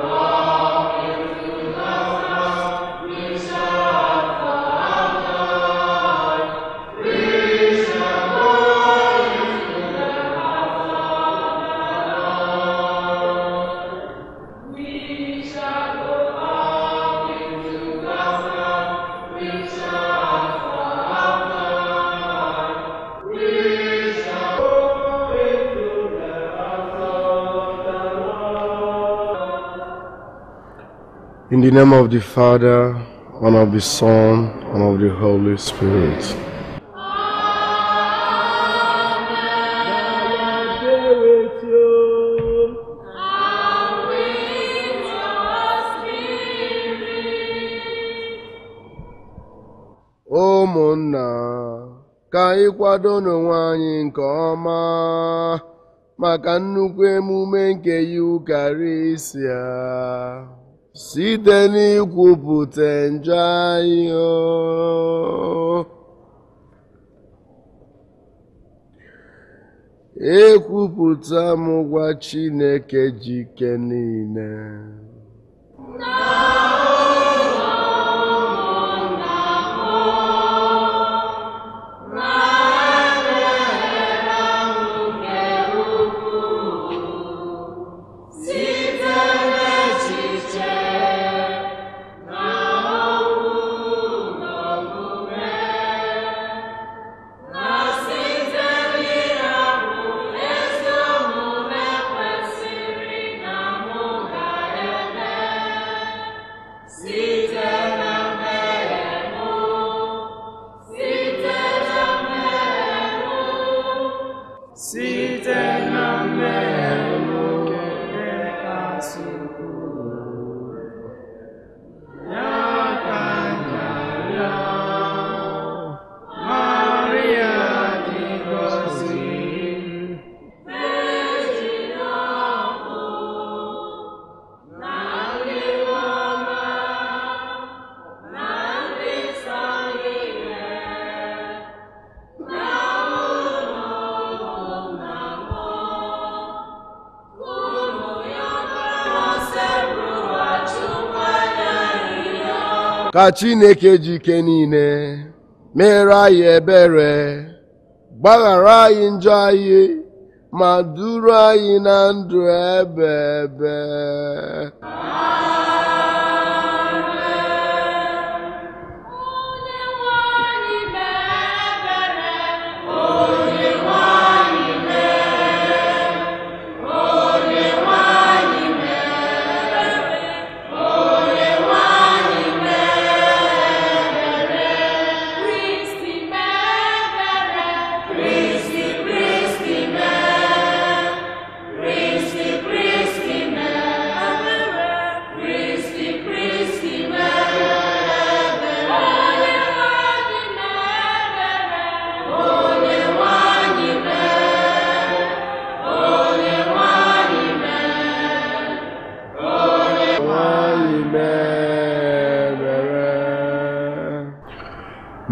Oh! In the name of the Father, and of the Son, and of the Holy Spirit. ụmụnna ka anyị kwado n'onwe anyị nke ọma maka nnukwu emume nke Yukarịsịa site n'ikwupụta njọ anyị ekwupụta m gwa Chineke jike niile. Ka Chineke jike niile mere anyị ebere gbaghara anyị njọ anyị ma duru anyị na ndụ ebe ebe.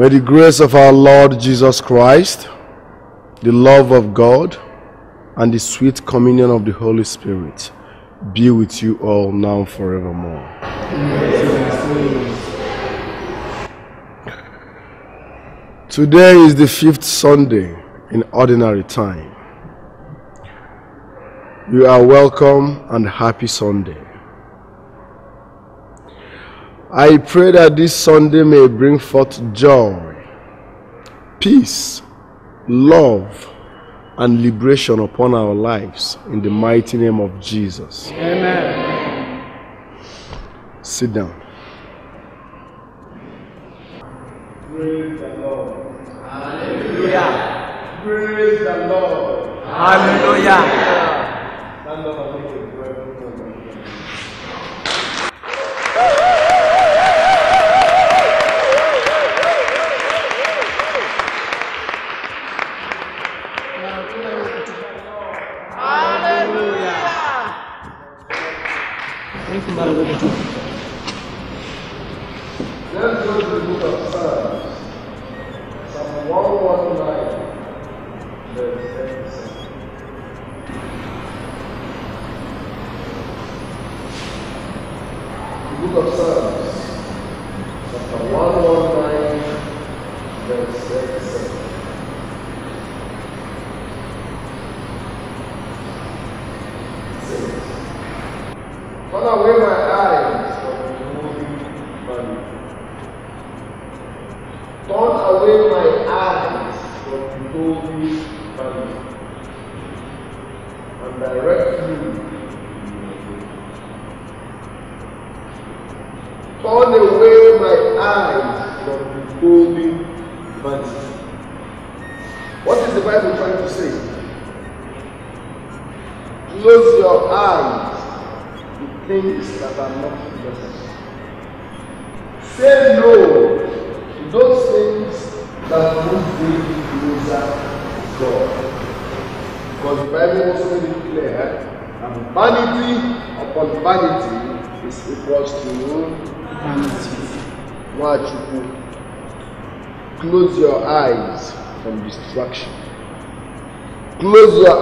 May the grace of our Lord Jesus Christ, the love of God, and the sweet communion of the Holy Spirit be with you all now and forevermore. Today is the fifth Sunday in ordinary time. You are welcome and happy Sunday. I pray that this Sunday may bring forth joy, peace, love, and liberation upon our lives in the mighty name of Jesus. Amen. Sit down. Praise the Lord. Hallelujah. Praise the Lord. Hallelujah. Hallelujah. 나라고 보죠.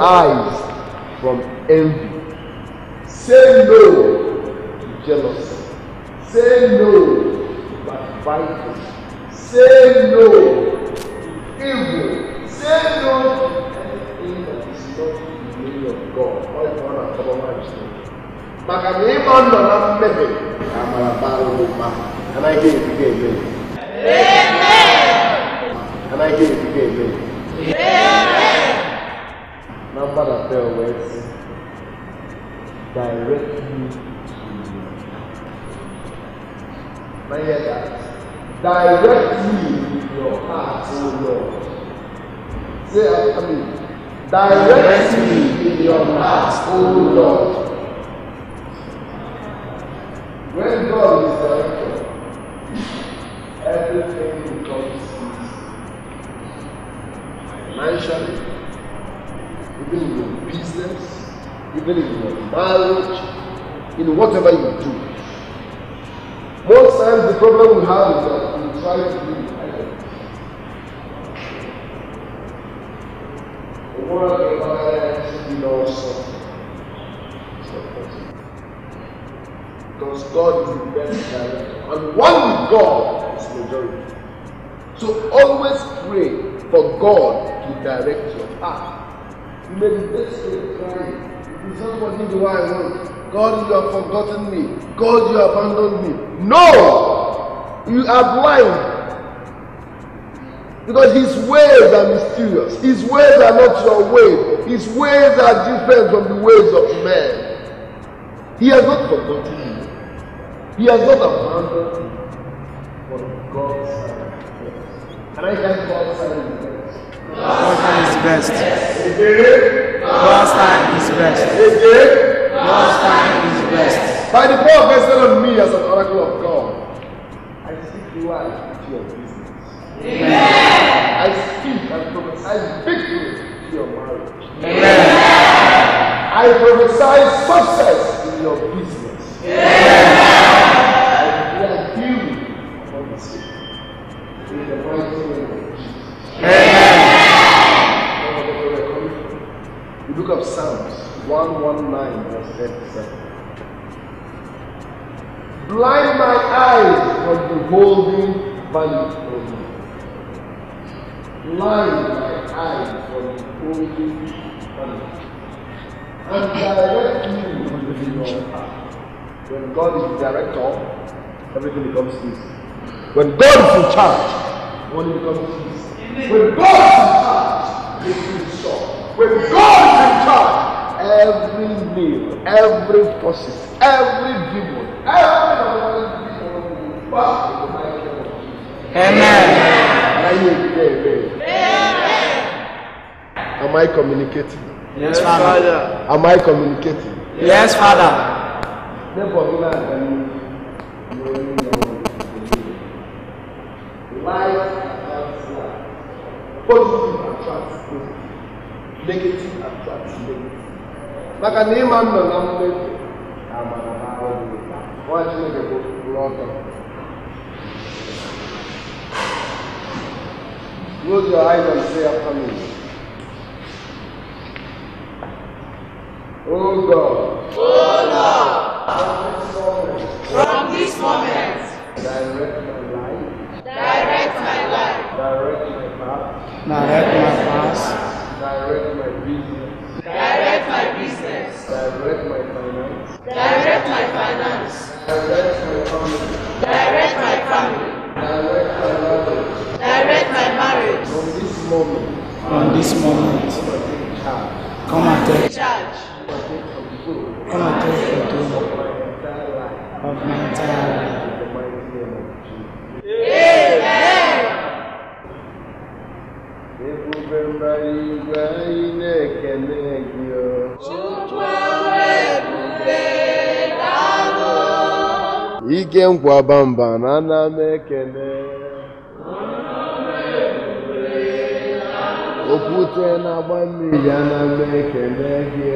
ai, path. You may be desperate crying. You somebody do I want. God, you have forgotten me. God, you abandoned me. No! You are blind. Because his ways are mysterious. His ways are not your ways. His ways are different from the ways of men. He has not forgotten you. He has not abandoned you. But God's first. And I can God's side best. God's time is best. God's time is best. By the power vested on me as an oracle of God, I speak life to your business. I speak and prophesy victory to your marriage. I prophesy success in your business. 119, verse 37. Blind my eyes from beholding vanity only. Blind my eyes from beholding vanity. And direct you path. When God is the director, everything becomes easy. When God is in charge, money becomes easy. When God is in charge, victory is sure. When God is in charge, every name, every forces, every demon, every Amen. Am I communicating? Yes, Father. Am I communicating? Yes, Father. Light attracts positive, negative attracts negative. maka na ịma nnọ na mmefu nwa Chineke bụ ọtọ n'otu anyị na nse ya famili Oh God. Oh Lord. From this moment. Direct my life. Direct my life. Direct my path. Direct my path. Direct my business. Direct my business. Direct my finance. Direct my finance. Direct my family. Direct my family. Direct my marriage. Direct my marriage. From this moment. From this moment. Come and take charge. Come and take control. Of my entire life. Ebube mbara igwe na-ekene gị. Ike nkwaba mba na ana m ekene okwute na-agba mmiri ana m ekene gị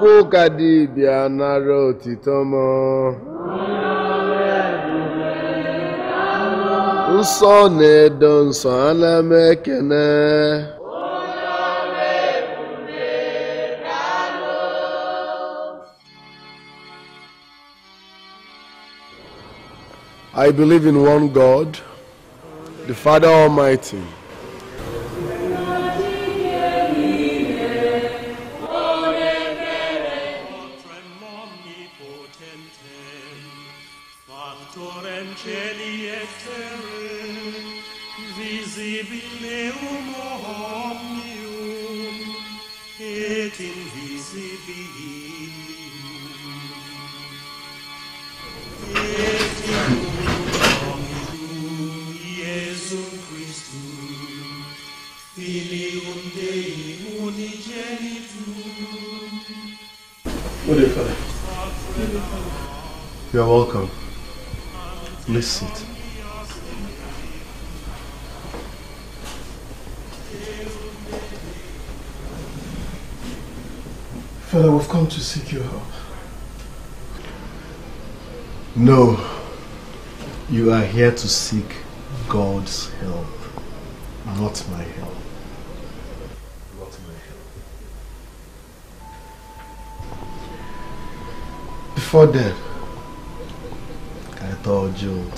o. Chukwuka dibịa nara otito m nsọ na-edo nsọ ana m ekene I believe in one God, the Father Almighty, Dei unigenitum, Good day, Father. You're welcome. Please sit. Father, we've come to seek your help. No, you are here to seek God's help, not my help. Not my help. Before then, I told you.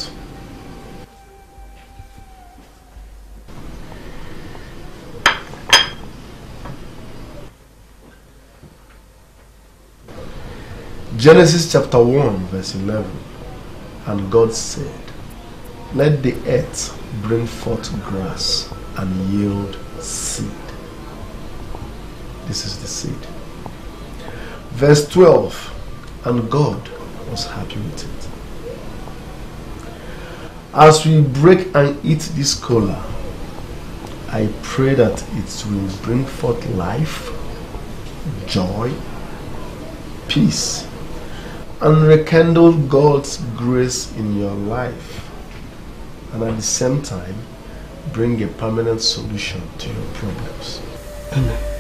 Genesis chapter 1, verse 11. And God said, Let the earth bring forth grass and yield seed. This is the seed. Verse 12. And God was happy with it. As we break and eat this cola, I pray that it will bring forth life, joy, peace, and rekindle God's grace in your life, and at the same time, bring a permanent solution to your problems. Amen.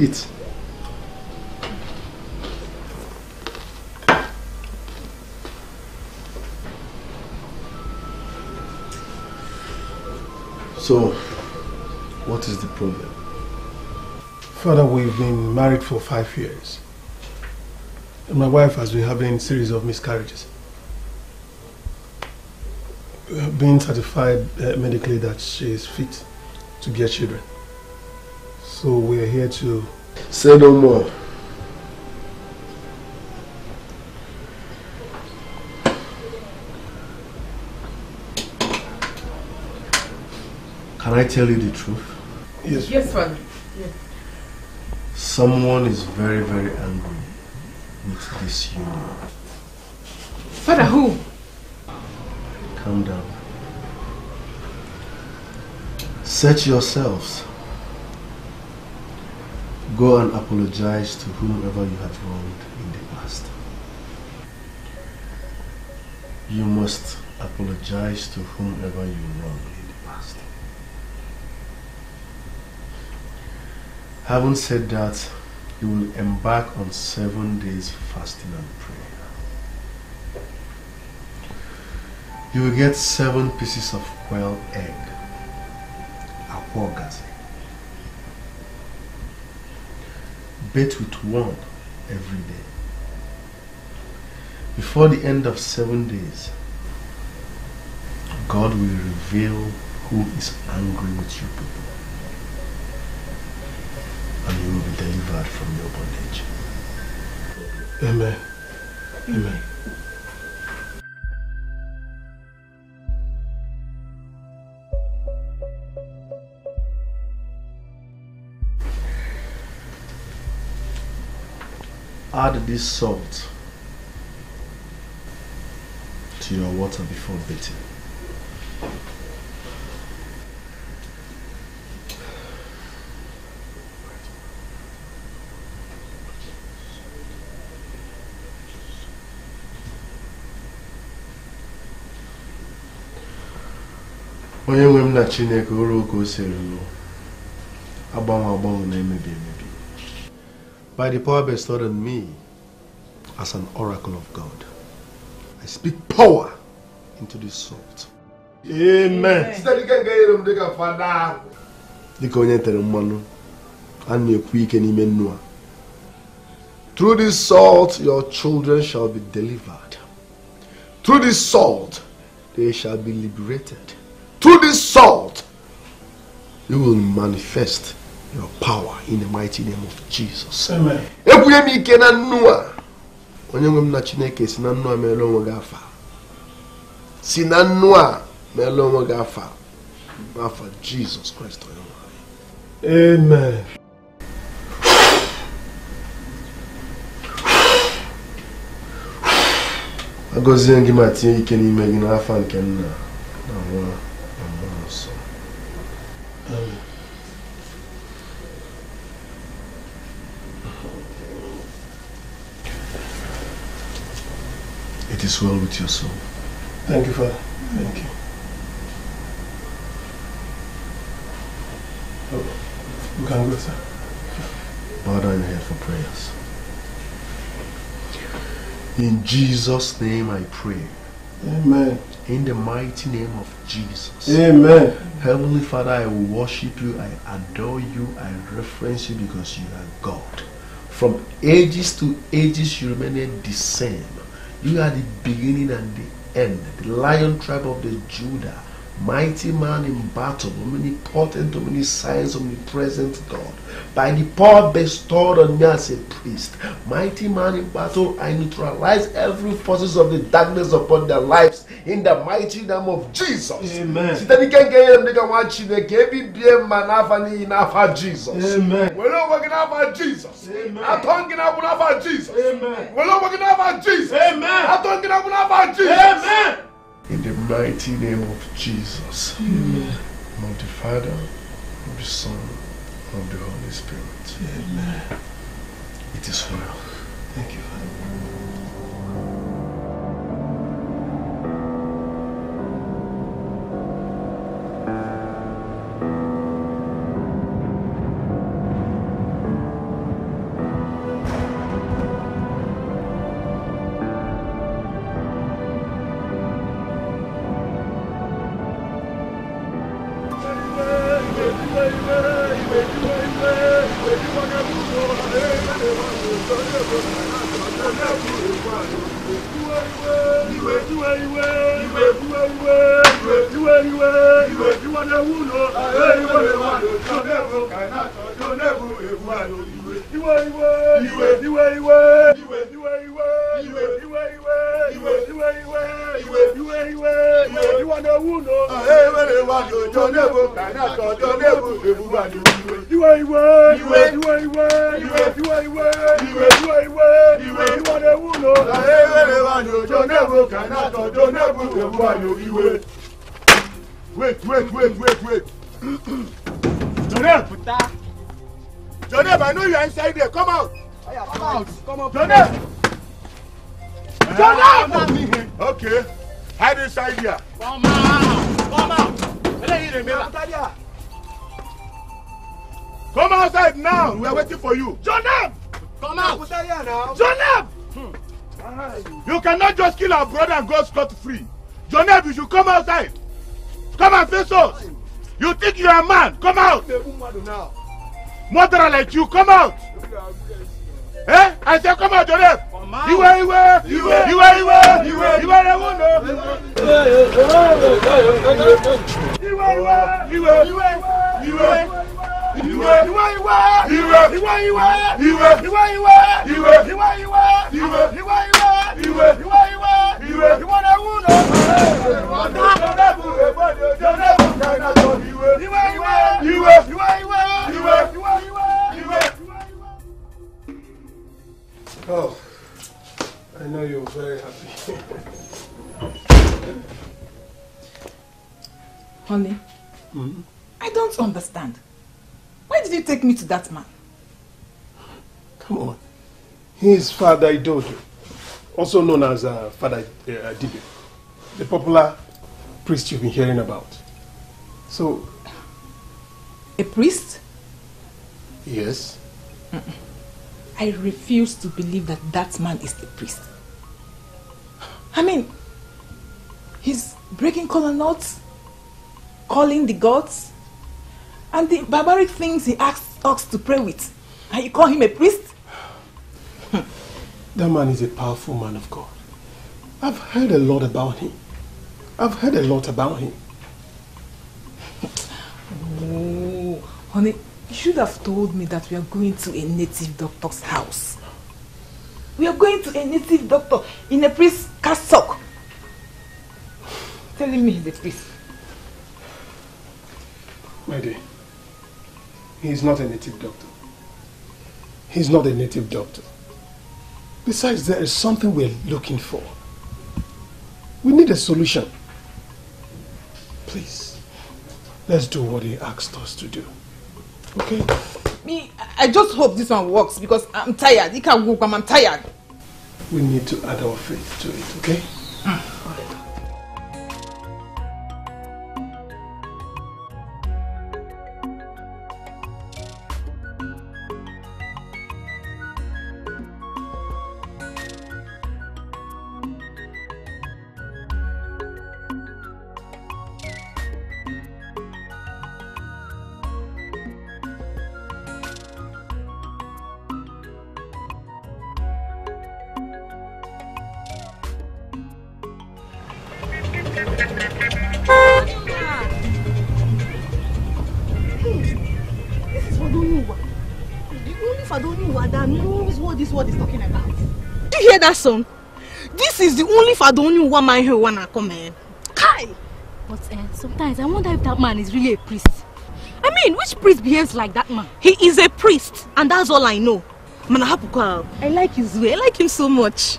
Eat. So, what is the problem? Father, we've been married for five years. And my wife has been having a series of miscarriages. Been certified uh, medically that she is fit to bear children. So we are here to Say no more. Can I tell you the truth? yes, Yes, Father. Yes. Someone is very, very angry with this union. Father, who? Calm down. Search yourselves. Go and apologize to whomever you have wronged in the past. You must apologize to whomever you wronged in the past. Having said that, you will embark on seven days fasting and prayer. You will get seven pieces of quail egg, akwogazi, bait with one every day. Before the end of seven days, God will reveal who is angry with you people. And you will be delivered from your bondage. Amen. Amen. Add this salt to your water before bathing. onye nwe m na chineke ụrụ ka o siri lụ agbanwe agbanwe na-emebi emebi by the power bestowed on me as an oracle of god i speak power into this salt. Amen. site n'ike nke nyere m dịka fada dịka onye tere mmanụ a na-ekwu ike n'ime nnu a. Through this salt your children shall be delivered. Through this salt they shall be liberated. Through this salt you will manifest your power in the mighty name of jesus Amen. ekwunye m ike na nnu a onye nwe m na chineke si na nnu a meela onwe gị afa si na nnu a meela onwe gị afa onye nwe anyị. Amen. agọzie gị ma tinye ike n'ime gị n'afa nke nna na nwa is well with your soul Thank you, Father. Thank you. Oh, you can go, sir. bow down your head for prayers in jesus name i pray Amen. in the mighty name of jesus Amen. Heavenly Father, I worship you, I adore you, I reference you because you are God. From ages to ages, you remain the same. You are the beginning and the end, the lion tribe of the Judah, mighty man in battle, omnipotent, omniscience, omnipresent God. By the power bestowed on me as a priest, mighty man in battle, I neutralize every forces of the darkness upon their lives in the mighty name of Jesus. Amen. site n'ike nke ihe ndị ka nwa chineke ebibie mma n'afa n'ihi n'afa jizọs Amen. were onwe gị n'afa jizọs Amen. gị n'agbụ n'afa jizọs Amen. were onwe gị n'afa jizọs Amen. atọ gị n'agbụ n'afa jizọs Amen. In the mighty name of jesus Amen. of the father of the son of the holy spirit Amen. it is well Jonel! Jonel, I know you are inside there. Come out! Come out! Come out! Jonel! Jonel! Okay. Hide inside here. Come out! Come out! Come outside now. We are waiting for you. Jonel! Come out! Jonel! You cannot just kill our brother and go scot free. Jonel, you should come outside. Come and face us. You think you are a man? Come out. Murderer like you, come out. Eh? I say come out, Jonel. Iwe, iwe, iwe, iwe, iwe, iwe, iwe, the one. Iwe, iwe, iwe, iwe, iwe. Iwe, ìwé. Ìwé ìwé. Ìwé. Ìwé ìwé. Ìwé. Ìwé ìwé. Ìwé. Ìwé ìwé. Ìwé. Ìwé ìwé. Ìwé. Ìwé ìwé. Ìwé. Na wú na ọ̀dọ́. Ọ̀dọ́bù ẹ̀gbọ́dọ̀ ọ̀dọ́bù kẹ́kẹ́ tó ìwé ìwé. Ìwé. Ìwé ìwé. Ìwé. Ìwé ìwé. Ìwé. Ìwé. Oh, I know you're very happy. Honey, mm -hmm. I don't understand. Why did you take me to that man? Come on. He is Father Idodo, also known as uh, Father uh, Adibe, the popular priest you've been hearing about. So, A priest? yes, I refuse to believe that that man is the priest. I mean, he's breaking cola nuts, calling the gods, and the barbaric things he asks us to pray with. And you call him a priest? Hmm. that man is a powerful man of God. I've heard a lot about him. I've heard a lot about him. Oh, honey, you should have told me that we are going to a native doctor's house. We are going to a native doctor in a priest cassock. Telling me he's a priest. My dear, he's not a native doctor. He's not a native doctor. Besides, there is something we're looking for. We need a solution. Please, let's do what he asked us to do. Okay? Me, I just hope this one works because I'm tired. You can't go, I'm tired. We need to add our faith to it, okay? This Song? This is the only Fadoniwa man here wanna come in. Kai! But uh, sometimes I wonder if that man is really a priest. I mean, which priest behaves like that man? He is a priest, and that's all I know. Manahapuka, I like his way. I like him so much.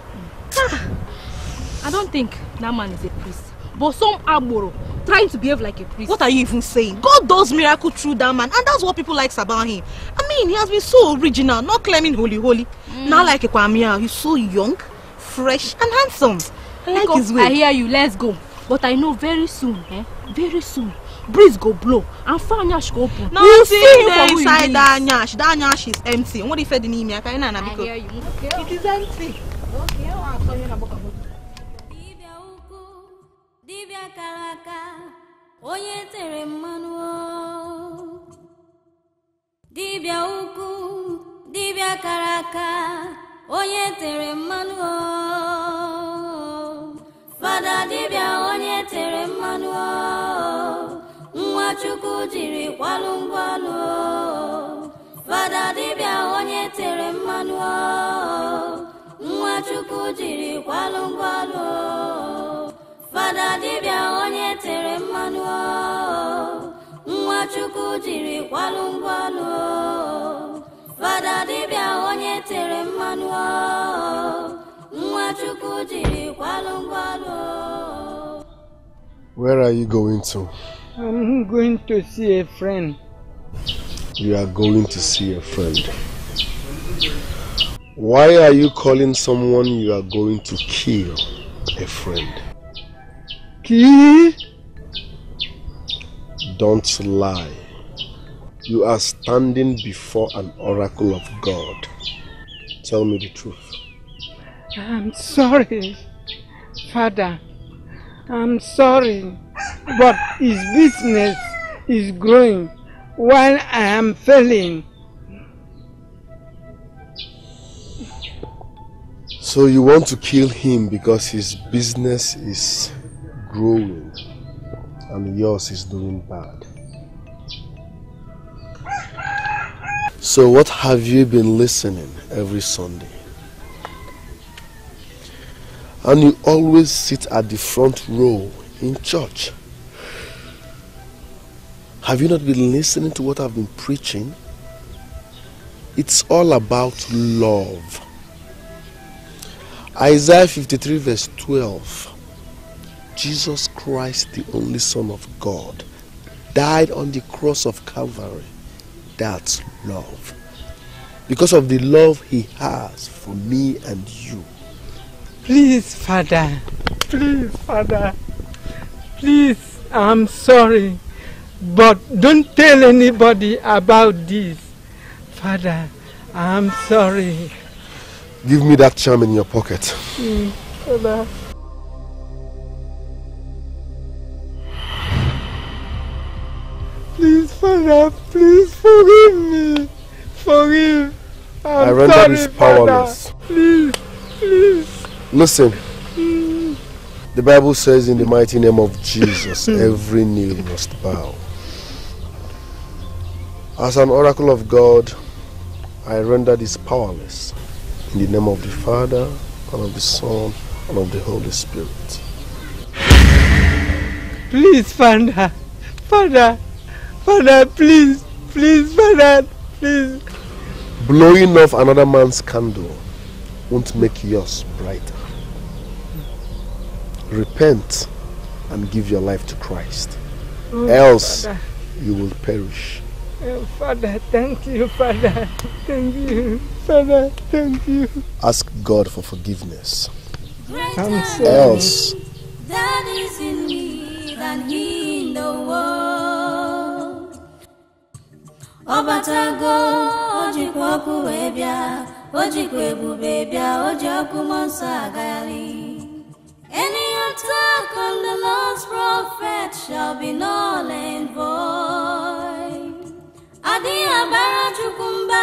I don't think that man is a priest. But some agboro trying to behave like a priest. What are you even saying? God does miracle through that man, and that's what people likes about him. I mean, he has been so original, not claiming holy holy. Not like a Kwamia. He's so young, fresh, and handsome. I like Because his way. I hear you, let's go. But I know very soon, eh? Very soon, breeze go blow and fire nyash go open. No, We'll see him for inside that nyash. That nyash is empty. What if I didn't me? I hear you. it is empty. dibịa kara aka onye tere mmanụ dibịa ukwu dibịa kara aka onye tere mmanụ fada dibịa onye tere mmanụ nwa chukwu jiri kwalụ ngwalụ o. fada dibịa onye tere mmanụ nwa chukwu jiri kwalụ ngwalụ o. fada dibịa onye tere mmanụ nwa chukwu jiri kwalụ ngwalụ o. fada dibịa onye tere mmanụ nwa chukwu jiri kwalụ ngwalụ. Where are you going to? I'm going to see a friend. You are going to see a friend. Why are you calling someone you are going to kill a friend? Kill? Don't lie. You are standing before an oracle of God. Tell me the truth. I'm sorry, Father. I'm sorry, but his business is growing while I am failing. So you want to kill him because his business is growing and yours is doing bad. So what have you been listening every Sunday? And you always sit at the front row in church. Have you not been listening to what I've been preaching? It's all about love. Isaiah 53 verse 12. Jesus Christ, the only Son of God, died on the cross of Calvary. That's love. Because of the love he has for me and you. Please, Father. Please, Father. Please, I'm sorry. But don't tell anybody about this. Father, I'm sorry. Give me that charm in your pocket. Mm, Father. Please, Father, please forgive me. Forgive. I'm I render sorry, this powerless. Father. Please, please. Listen, Mm. the Bible says in the mighty name of Jesus, every knee must bow. As an oracle of God, I render this powerless. In the name of the Father, and of the Son, and of the Holy Spirit. Please, Father. Father. Father, please. Please, Father. Please. Blowing off another man's candle won't make yours brighter. Repent and give your life to Christ. Oh, Else, Father. you will perish. Oh, Father, thank you, Father. Thank you. Father, thank you. Ask God for forgiveness. I'm. Else, that is in me than in the world. Ọbatago, ọkụ wee bịa, o jikwa ebube bịa, o ji ọkụ nsọ agagharị. Any attack on the Lord's prophet shall be null and void. Adịghị abara Chukwu mba.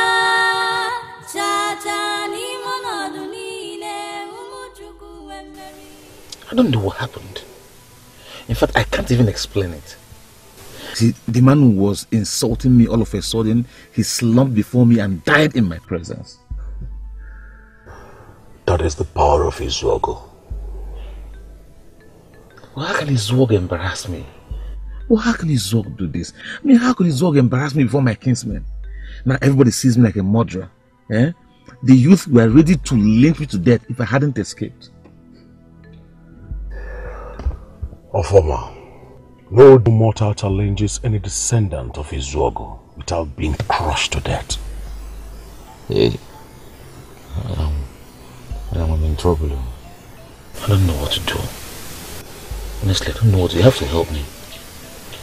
I don't know what happened. In fact, I can't even explain it. The man who was insulting me all of a sudden, he slumped before me and died in my presence. That is the power of his struggle. Well, how can his Zog embarrass me? Well, how can his Zog do this? I mean, how can his Zog embarrass me before my kinsmen? Now everybody sees me like a murderer. Eh? The youth were ready to lynch me to death if I hadn't escaped. Ofoma, no mortal challenges any descendant of his Zogo without being crushed to death. Hey, um, I am, I am in trouble. I don't know what to do. Honestly, I don't know what to You have to help me.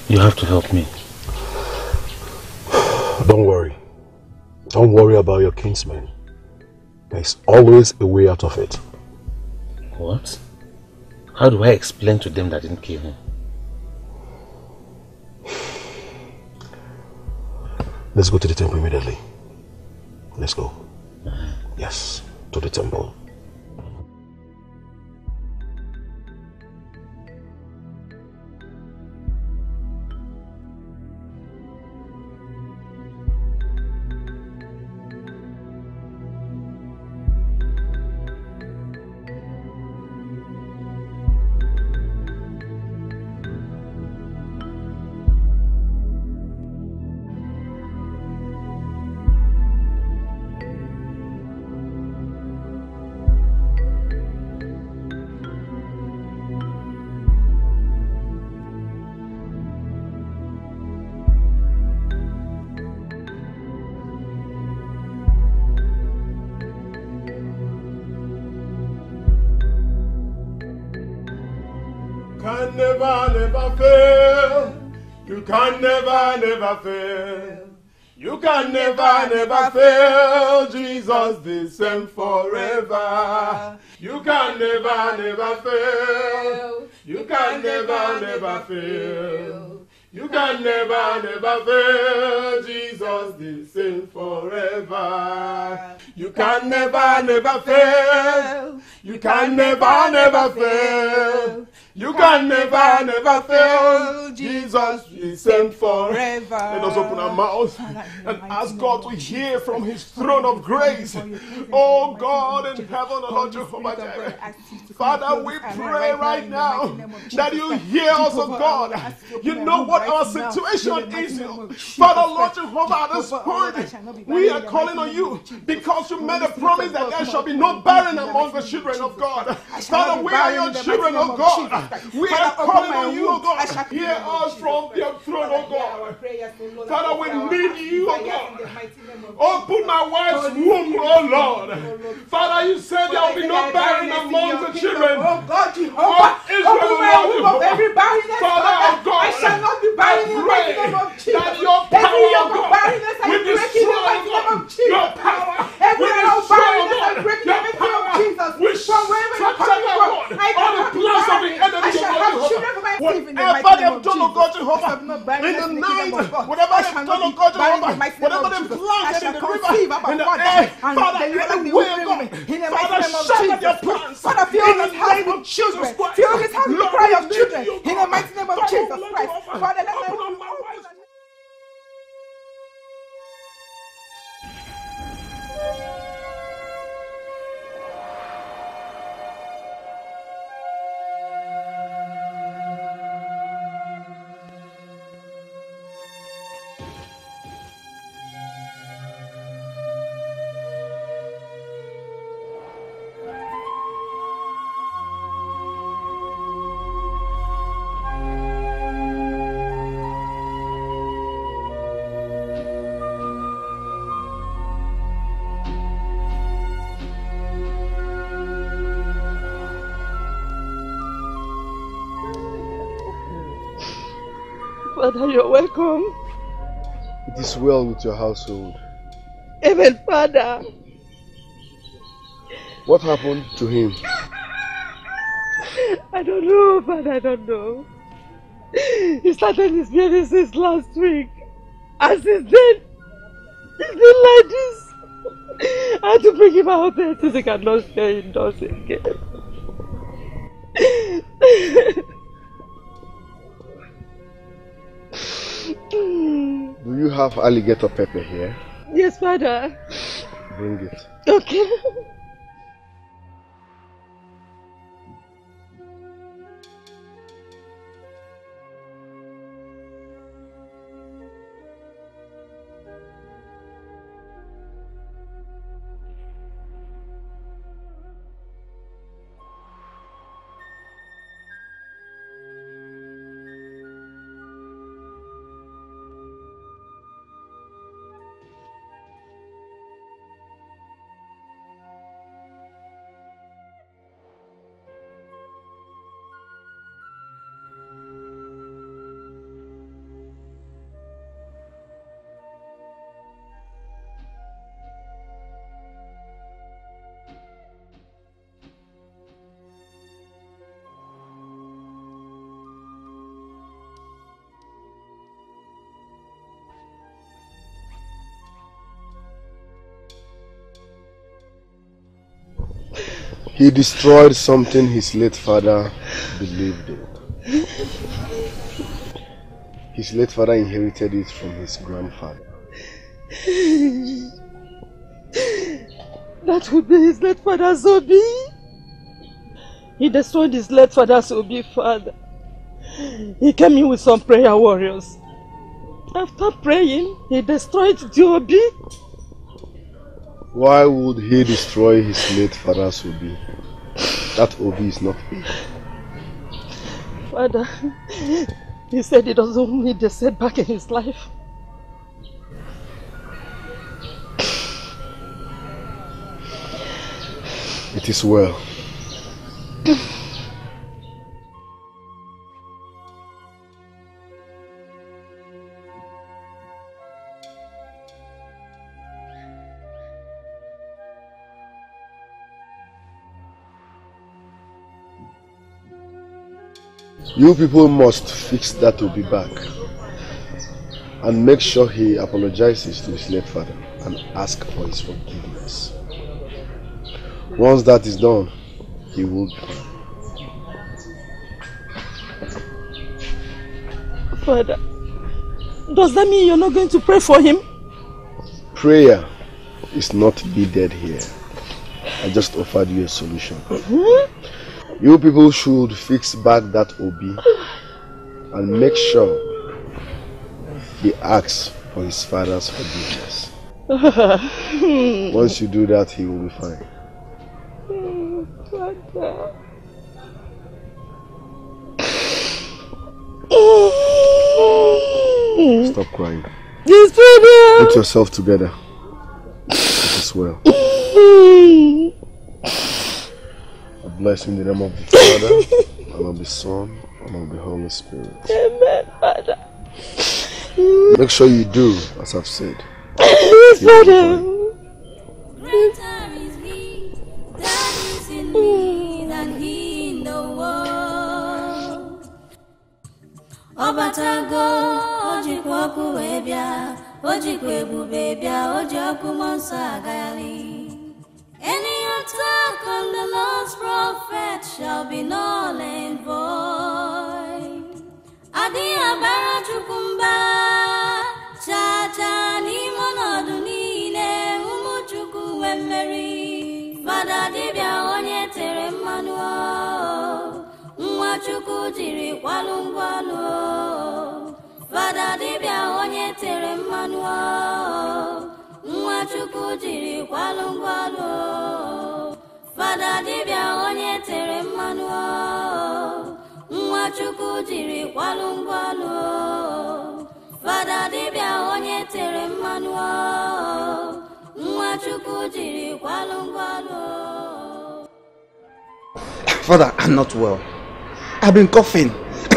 You have to help me. Don't worry. Don't worry about your kinsmen. There's always a way out of it. What? How do I explain to them that I didn't kill him? Let's go to the temple immediately. Let's go. Yes, to the temple. Never, never fail. You can never, never fail. Jesus the same forever. You can never, never fail. You can never, never fail. You can never, never fail. Jesus the same forever. You can never, never fail. You can never, never fail. You can never, never fail. Jesus is same forever. Let us open our mouths and ask God to hear from his throne of grace. Oh God in heaven, oh Lord Jehovah Jireh. Father, we pray right now that you hear us, oh God. You know what our situation is. Father, Lord Jehovah, at this point, we are calling on you because you made a promise that there shall be no barren among the children of God. Father, we are your children, oh God. We are calling on you, oh God. Hear us from your throne, oh God. Father, we need you, oh God. Open my wife's womb, oh Lord. Father, you said there will be no barren among the children. Oh God, Jehovah, open my womb of every barrenness. Father, God, I shall not be barren in the mighty name of Jesus. Every power, yoke oh of God, barrenness I will break in the mighty name of Jesus. Your power Every yoke of barrenness I break in the mighty name of Jesus. From wherever you're coming from, I cannot be of the barren. I shall have children for my Stephen. Whatever they've done, O God Jehovah, in the night, whatever they done, O God Jehovah, whatever they planted in the river, in the air, Father, in the way, God, Father, shut your plans. Father, fill this house with children. Fill this house with the cry of children. In the mighty name of Jesus Christ. Father, let them Father, you're welcome. It is well with your household. Amen, Father. What happened to him? I don't know, Father, I don't know. He started his baby since last week. And since then, he's been like this. I had to bring him out there since he cannot stay indoors again. Have alligator pepper here? yes, Father. Bring it. Okay. He destroyed something his late father believed in. His late father inherited it from his grandfather. That would be his late father's Obi. He destroyed his late father's Obi father. He came in with some prayer warriors. After praying, he destroyed the Obi. Why would he destroy his late father's Obi? That Obi is not big. Father, he said he doesn't need a setback in his life. It is well. You people must fix that to be back. And make sure he apologizes to his late father and ask for his forgiveness. Once that is done, he will be. Father, uh, does that mean you're not going to pray for him? Prayer is not needed here. I just offered you a solution. Mm-hmm. You people should fix back that Obi and make sure he asks for his father's forgiveness. Once you do that, he will be fine. Father. Stop crying. Yes. Put yourself together. It is well. I bless you in the name of the Father, and of the Son, and of the Holy Spirit. Amen, Father. Make sure you do as I've said. Yes, You will be Father. Greater is he that is in me than he in the world. Ọbatago, o jikwa ọkụ wee bịa, o jikwa ebube bịa, o ji ọkụ mmụọ nsọ agagharị. Attack on the Lord's prophet shall be null and void. Adịghị abara Chukwu mba, chaa chaa n'ime ọnọdụ niile, ụmụ Chukwu nwe mmeri. Fada dibịa onye tere mmanụ nwa Chukwu jiri kwalụ ngwanụ. Fada dibịa onye tere mmanụ o, nwa Chukwu jiri kwalụ ngwanụ o. Fada dibịa onye tere mmanụ nwa Chukwu jiri kwalụ ngwanụ o. Fada dibịa onye tere mmanụ nwa Chukwu jiri kwalụ ngwanụ o. Father, I'm not well. I've been coughing.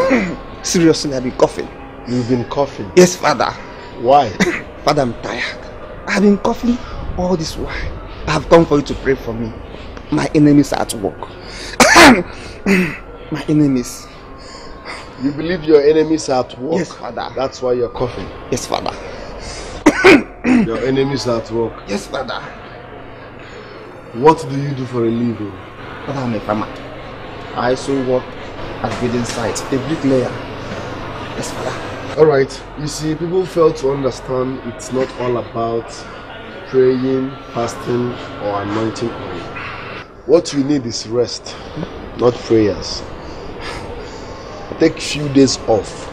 Seriously, I've been coughing. You've been coughing? Yes, Father. Why? Father, I'm tired. I've been coughing all this while. I have come for you to pray for me. My enemies are at work. My enemies. You believe your enemies are at work? Yes, Father. That's why you're coughing. Yes, Father. Your enemies are at work. Yes, Father. What do you do for a living? Father, I'm a farmer. I also work at building site, a bricklayer. Yes, Father. Alright, you see, people fail to understand it's not all about praying, fasting, or anointing oil. What you need is rest, not prayers. Take few days off,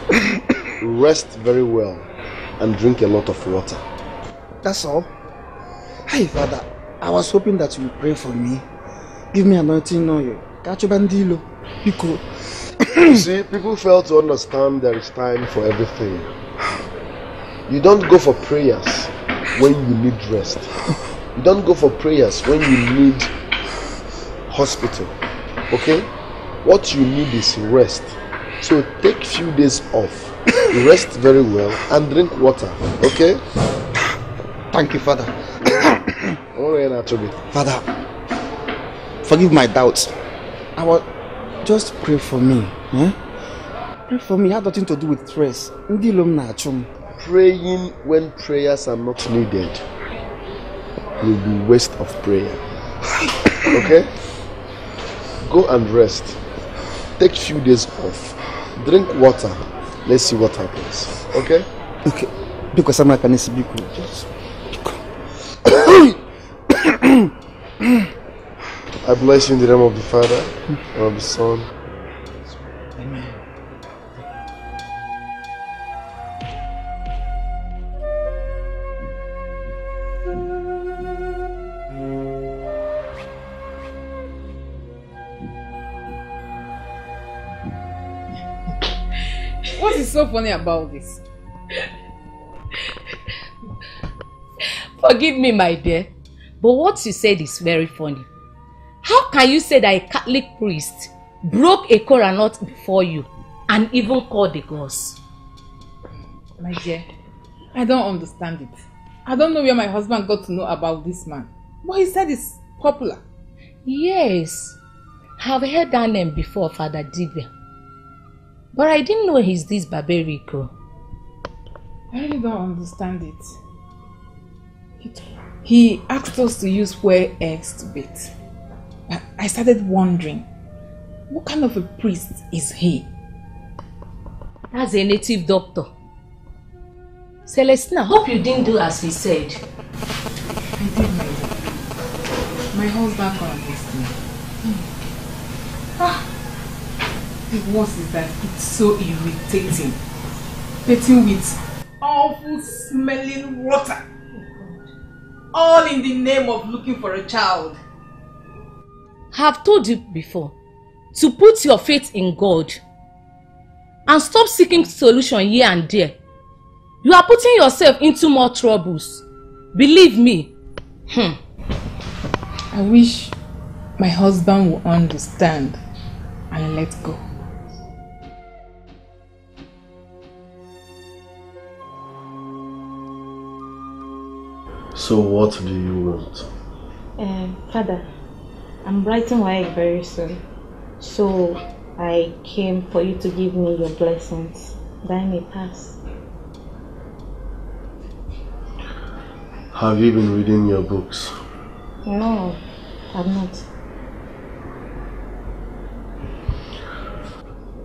rest very well, and drink a lot of water. That's all. Hey, Father, I was hoping that you pray for me. Give me anointing oil. Kachubandilo. Biko. You see, people fail to understand there is time for everything. You don't go for prayers when you need rest. You don't go for prayers when you need hospital. Okay? What you need is rest. So take few days off. Rest very well and drink water. Okay? Thank you, Father. Alright, Atobi. Father, forgive my doubts. I will just pray for me. Eh? Pray for me. It had nothing to do with stress. Ndị ilo m na-achụ m. Praying when prayers are not needed will be waste of prayer. Okay? Go and rest. Take few days off. Drink water. Let's see what happens. Okay? Okay. Biko sama ka n'isi biko. I bless you in the name of the Father, and of the Son. Amen. what is so funny about this? Forgive me, my dear, but what you said is very funny. How can you say that a Catholic priest broke a cola nut before you and even called the gods? My dear, I don't understand it. I don't know where my husband got to know about this man. But he said he's popular. Yes, I've heard that name before, Father Dibia. But I didn't know he's this barbaric. oh. I really don't understand it. He, he asked us to use where eggs to bait. I, I started wondering, what kind of a priest is he? That's a native doctor. Celestina, hope you didn't do as he said. I did my My husband convinced me. Ah, the worst is that it's so irritating. Petting with awful smelling water. All in the name of looking for a child. Have told you before to put your faith in God and stop seeking solution here and there. You are putting yourself into more troubles. Believe me. Hmm. I wish my husband would understand and let go. So what do you want? Um, Father, I'm writing WAEC very soon. So I came for you to give me your blessings that I may pass. Have you been reading your books? No, I'm not.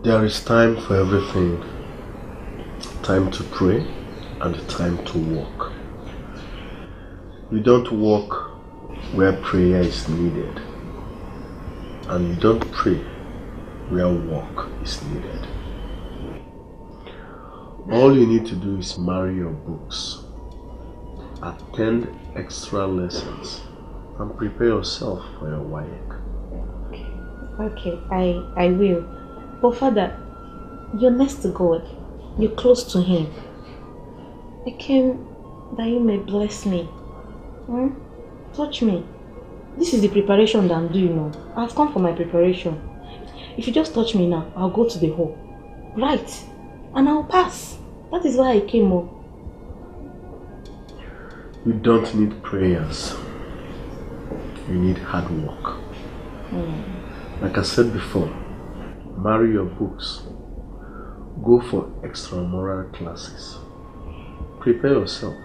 There is time for everything. Time to pray and time to walk. You don't walk where prayer is needed. And don't pray where work is needed. All you need to do is marry your books, attend extra lessons, and prepare yourself for your WAEC. Okay, I, I will. But Father, you're next to God. You're close to Him. I came that you may bless me. Hmm? Touch me. This is the preparation that I'm doing now. I've come for my preparation. If you just touch me now, I'll go to the hall. Right. And I'll pass. That is why I came up. You don't need prayers. You need hard work. Hmm. Like I said before, marry your books. Go for extramural classes. Prepare yourself.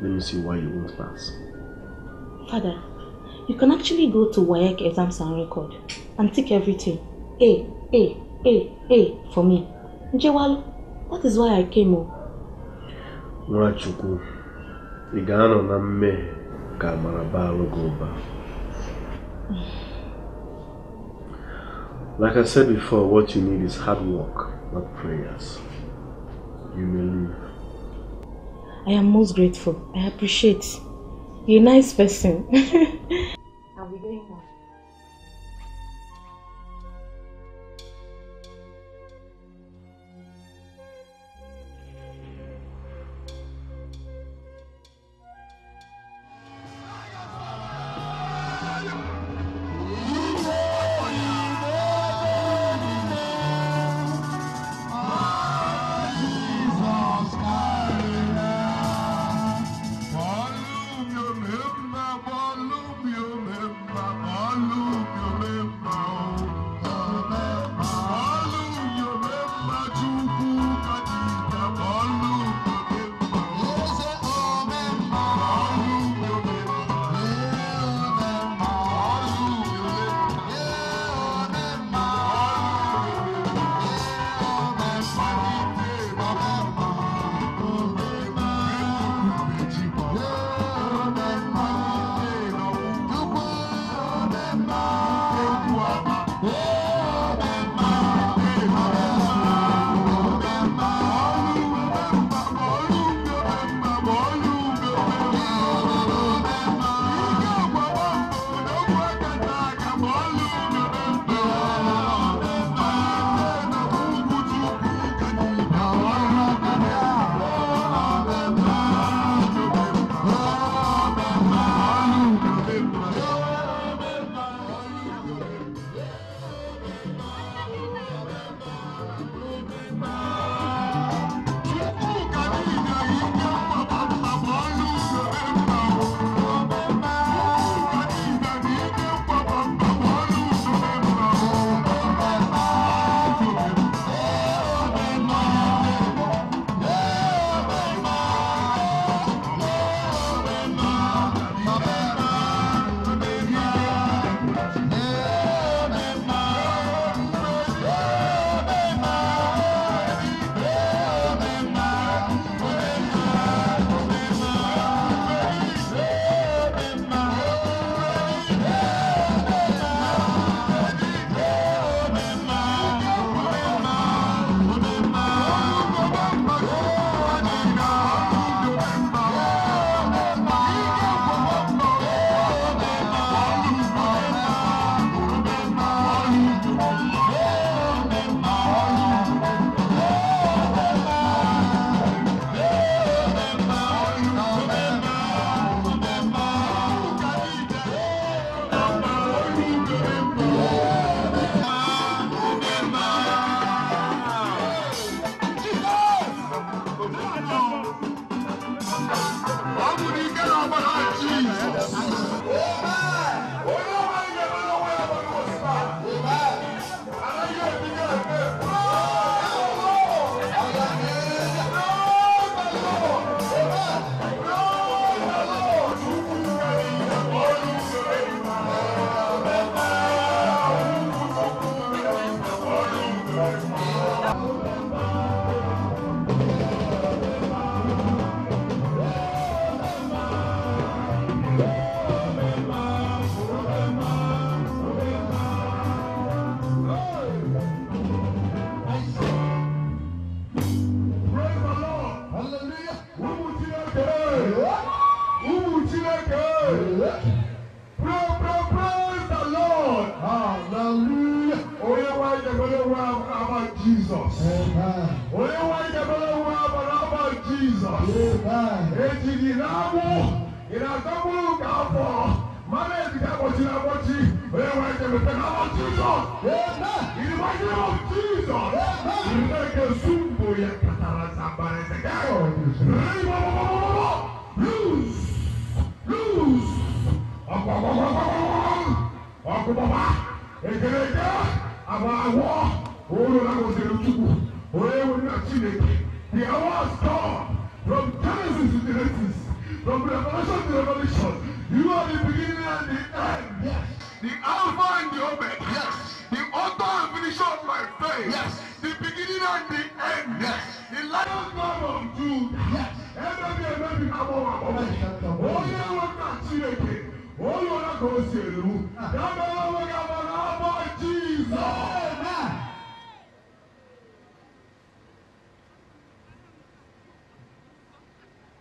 Let me see why you won't pass. Father, you can actually go to WAEC exams and record and tick everything. A, A, A, A for me. Njewalu, that is why I came up. Nwachukwu, ị ga-anọ na mmehie ka amara baalụ gị ụba. Like I said before, what you need is hard work, not prayers. You may leave. I am most grateful. I appreciate. You're a nice person. cuida, irmão. Né?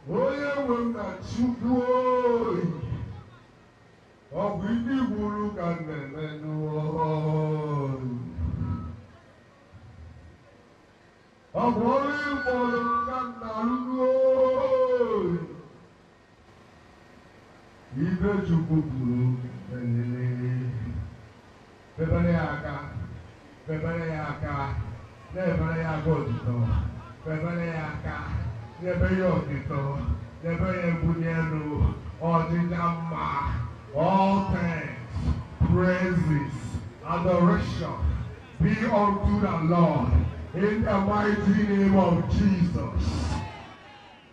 Onye nwe m na chukwu oyi ọ bụ ndị gwuru ka m na-eme n'oyi ọ bụ ọrụ ịkpọrọ ka m na-alụ n'oyi ibe chukwu elele bebere ya aka bebere ya aka na-ebere ya aka otito bebere ya aka n'ebe ya otito n'ebe ya mma all thanks praises adoration be unto the lord in the mighty name of jesus.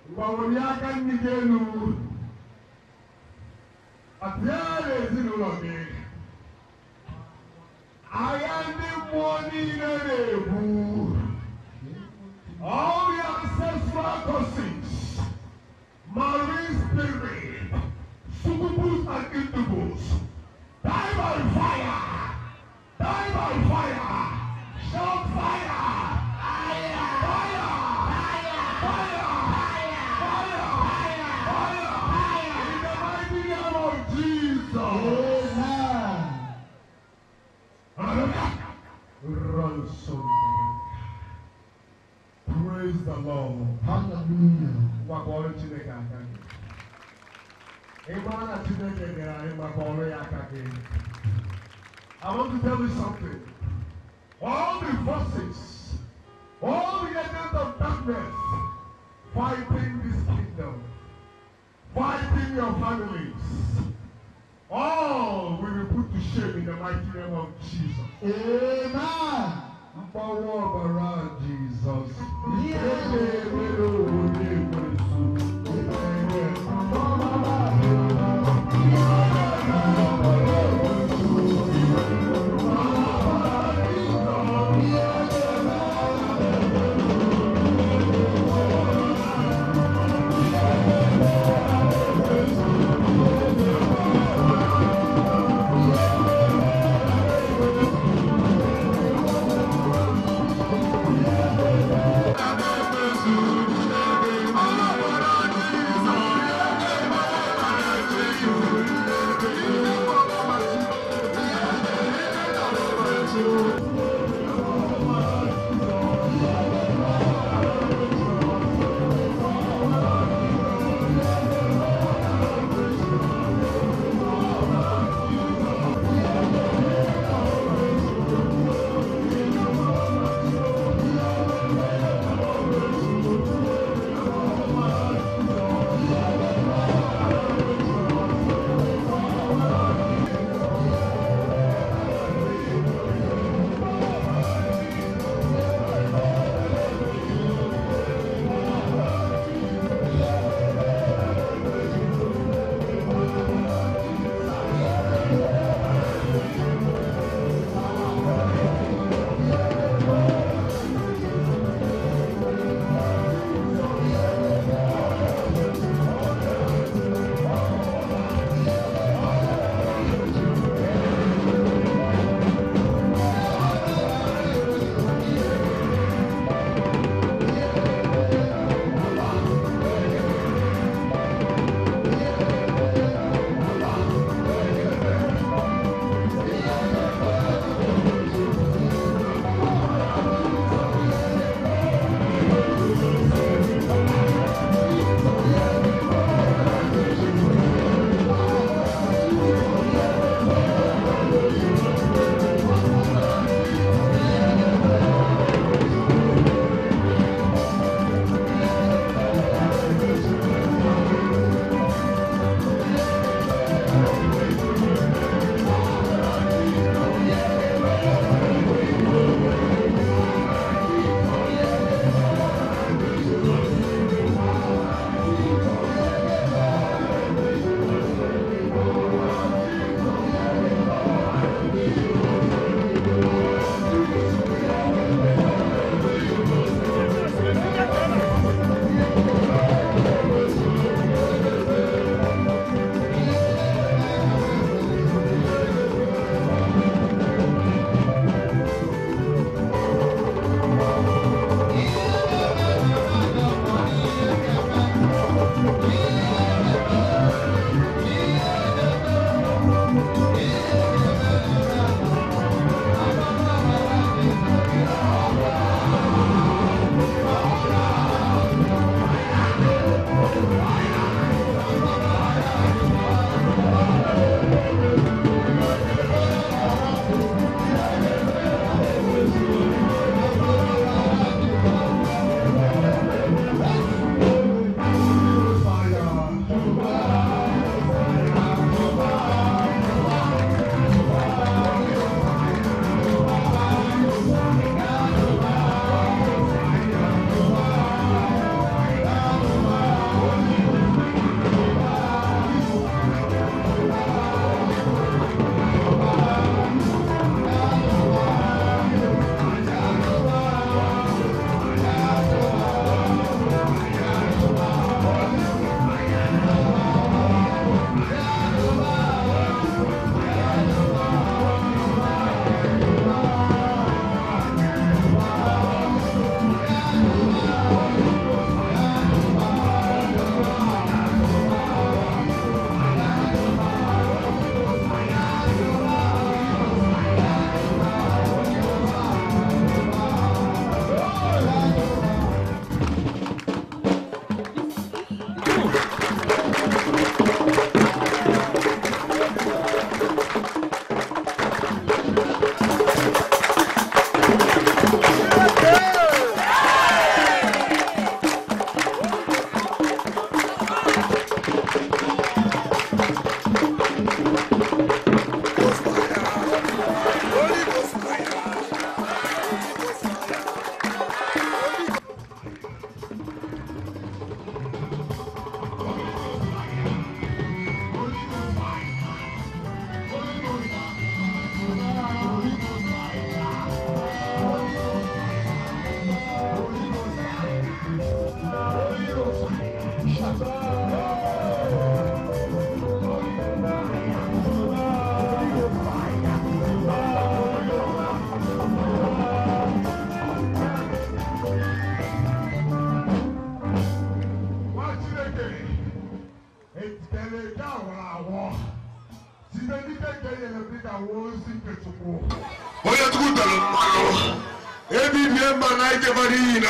Mgbanwe aka ndị gị elu abịara ezinụlọ gị agha ndị mmụọ niile na-ebu all curses marine spirit. Succubus and incubus die by fire. Die by fire. Shout fire The Lord. Hallelujah. Gbakọrọ Chineke aka gị. Ịma na Chineke nyere anyị gbakọrọ ya aka gị. I want to tell you something. All the forces, all the agents of darkness fighting this kingdom, fighting your families, all will be put to shame in the mighty name of Jesus. Amen. Mgbawa ọbara Jizọs.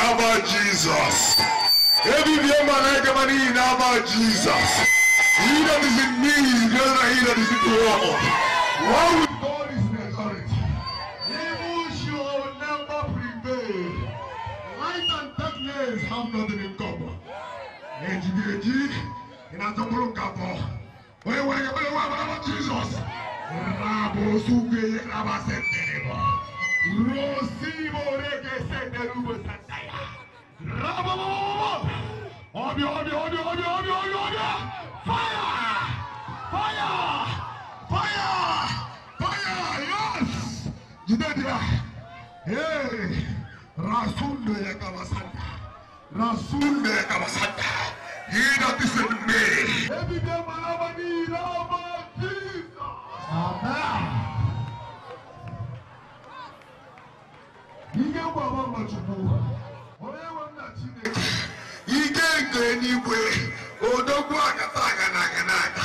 Ikeba n'ihi na aba Jizọs ebibie mma na ikeba n'ihi na aba Jizọs he that is in is greater than he that is in the world. Majority evil shall never prevail. Light and darkness have nothing in common. Rabụ osuke ihe raba sentere rosibo Abi abi abi abi abi abi abi. abi Fire! Fire! Fire! Fire! Yes! Gidelim. Hey! Rasul de yakalasanda. Rasul de yakalasanda. He that is in me. Every day manabani rama Jesus. Amen. Yige baba machukuwa. Ike nke eluigwe odogwu agata aga na aga na aga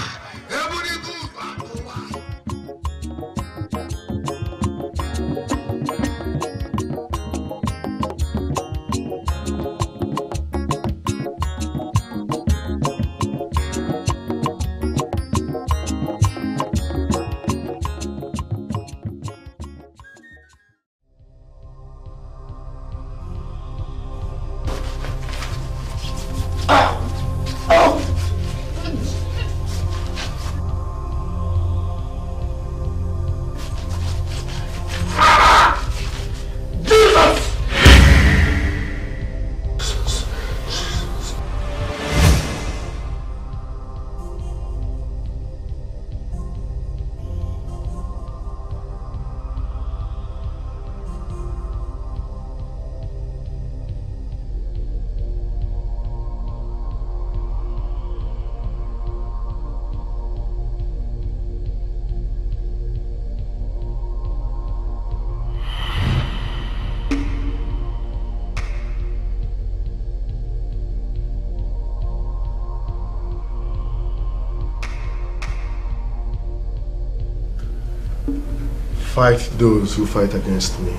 Fight those who fight against me.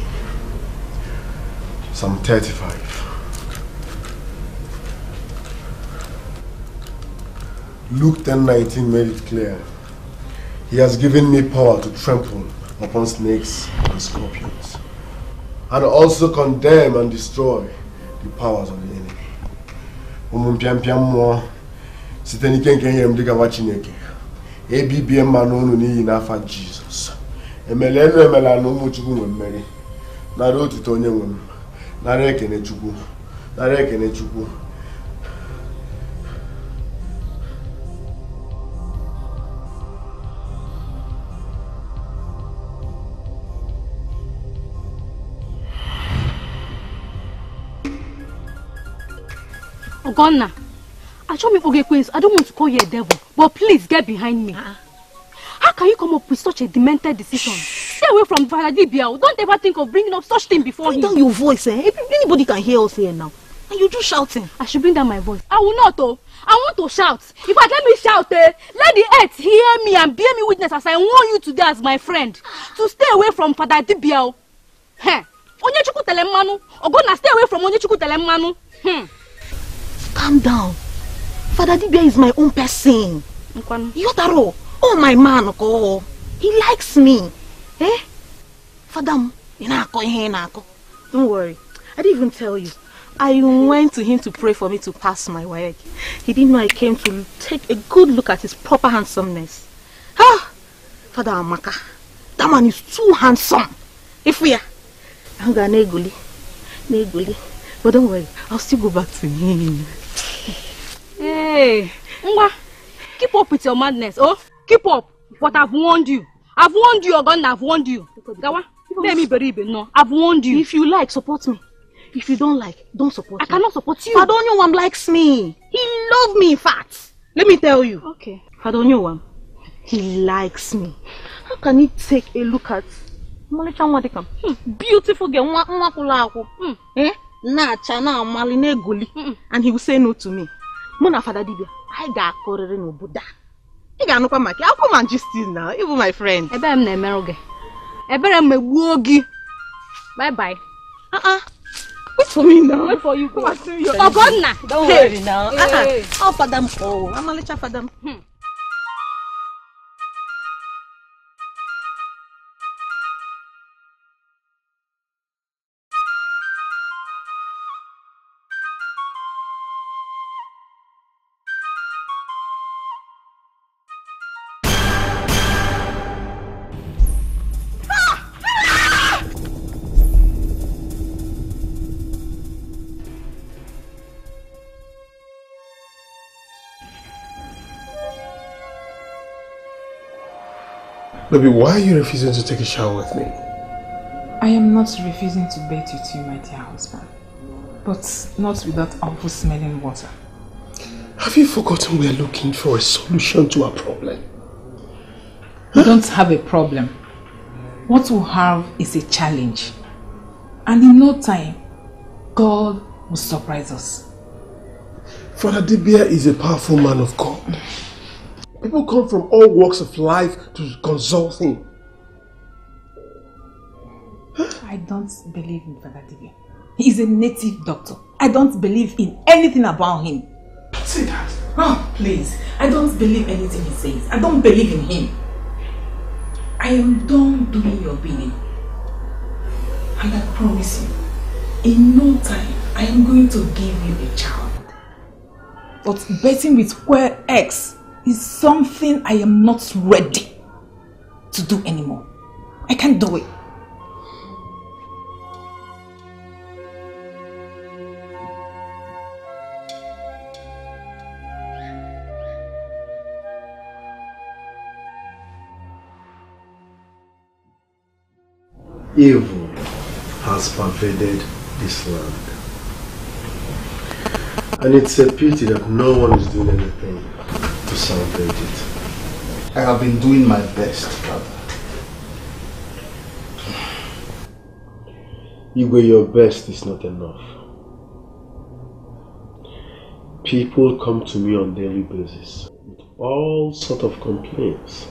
Psalm 35. Luke 10:19 made it clear. He has given me power to trample upon snakes and scorpions, and also condemn and destroy the powers of the enemy. Ụmụ mpịampịa mmụọ site emele elu emela na ụmụ Chukwu nwe mmeri. Nara otuto onye nwe m. Nara ekene Chukwu. Nara ekene Chukwu. Ogonna, I told me Queens, I don't want to call you a devil, but please get behind me. How can you come up with such a demented decision? Stay away from Father Dibiao. Don't ever think of bringing up such thing before him. down your voice, eh? Anybody can hear us here now. And you just shouting. I should bring down my voice. I will not, oh. I want to shout. If I let me shout, eh, let the earth hear me and bear me witness as I warn you today as my friend to stay away from Father Dibiao. Heh. Onyechukwu tele mmanụ. Ogonna, stay away from Onyechukwu tele mmanụ. Hmm. Calm down. Father Dibia is my own person. Yotaro. Oh, my man, ko. He likes me. Eh? Father, m, ị na-akọ ihe ị na-akọ. Don't worry. I didn't even tell you. I went to him to pray for me to pass my WAEC. He didn't know I came to take a good look at his proper handsomeness. Ah! Father Amaka. That man is too handsome. If we are. I'm gonna neguli. Neguli. But don't worry. I'll still go back to him. Hey, Ngwa, keep up with your madness, oh? Keep up. But I've warned you. I've warned you, Ogonna, I've warned you. Gawa, let me it. No, I've warned you. If you like, support me. If you don't like, don't support I me. cannot support you. Fadonyowam likes me. He loves me, in fact. Let me tell you. Okay. Fadonyowam, he likes me. How can he take a look at Malicha Nwadikam? Hmm, beautiful girl, nwa nwa kwụrụ akwụ. Hmm, eh? Na-acha na-amali na-egoli. And he will say no to me. Mụ na Fada Dibia, anyị ga-akọrịrị n'obodo a. ị ga-anụkwa maka akwụkwọ ma jistis na ịbụ my friend. Ebere m na-emerụ gị. Ebere m megbuo gị. Bye bye wait for me now. Wait for you. Go Ọgọnna Ọgọnna don't Hey. worry now. Hey. Ah, ọ fada m ọ ọmalịcha fada m Baby, why are you refusing to take a shower with me? I am not refusing to bathe with you, my dear husband. But not with that awful smelling water. Have you forgotten we are looking for a solution to our problem? We don't have a problem. What we have is a challenge. And in no time, God will surprise us. Father Dibia is a powerful man of God. People come from all walks of life to consult him. I don't believe in Father Dibia. He is a native doctor. I don't believe in anything about him. Say that. Oh, please. I don't believe anything he says. I don't believe in him. I am done doing your bidding. And I promise you, in no time, I am going to give you a child. But betting with square X is something I am not ready to do anymore. I can't do it. Evil has pervaded this land. And it's a pity that no one is doing anything to salvage it. I have been doing my best, brother. Igwe, your best is not enough. People come to me on daily basis with all sort of complaints.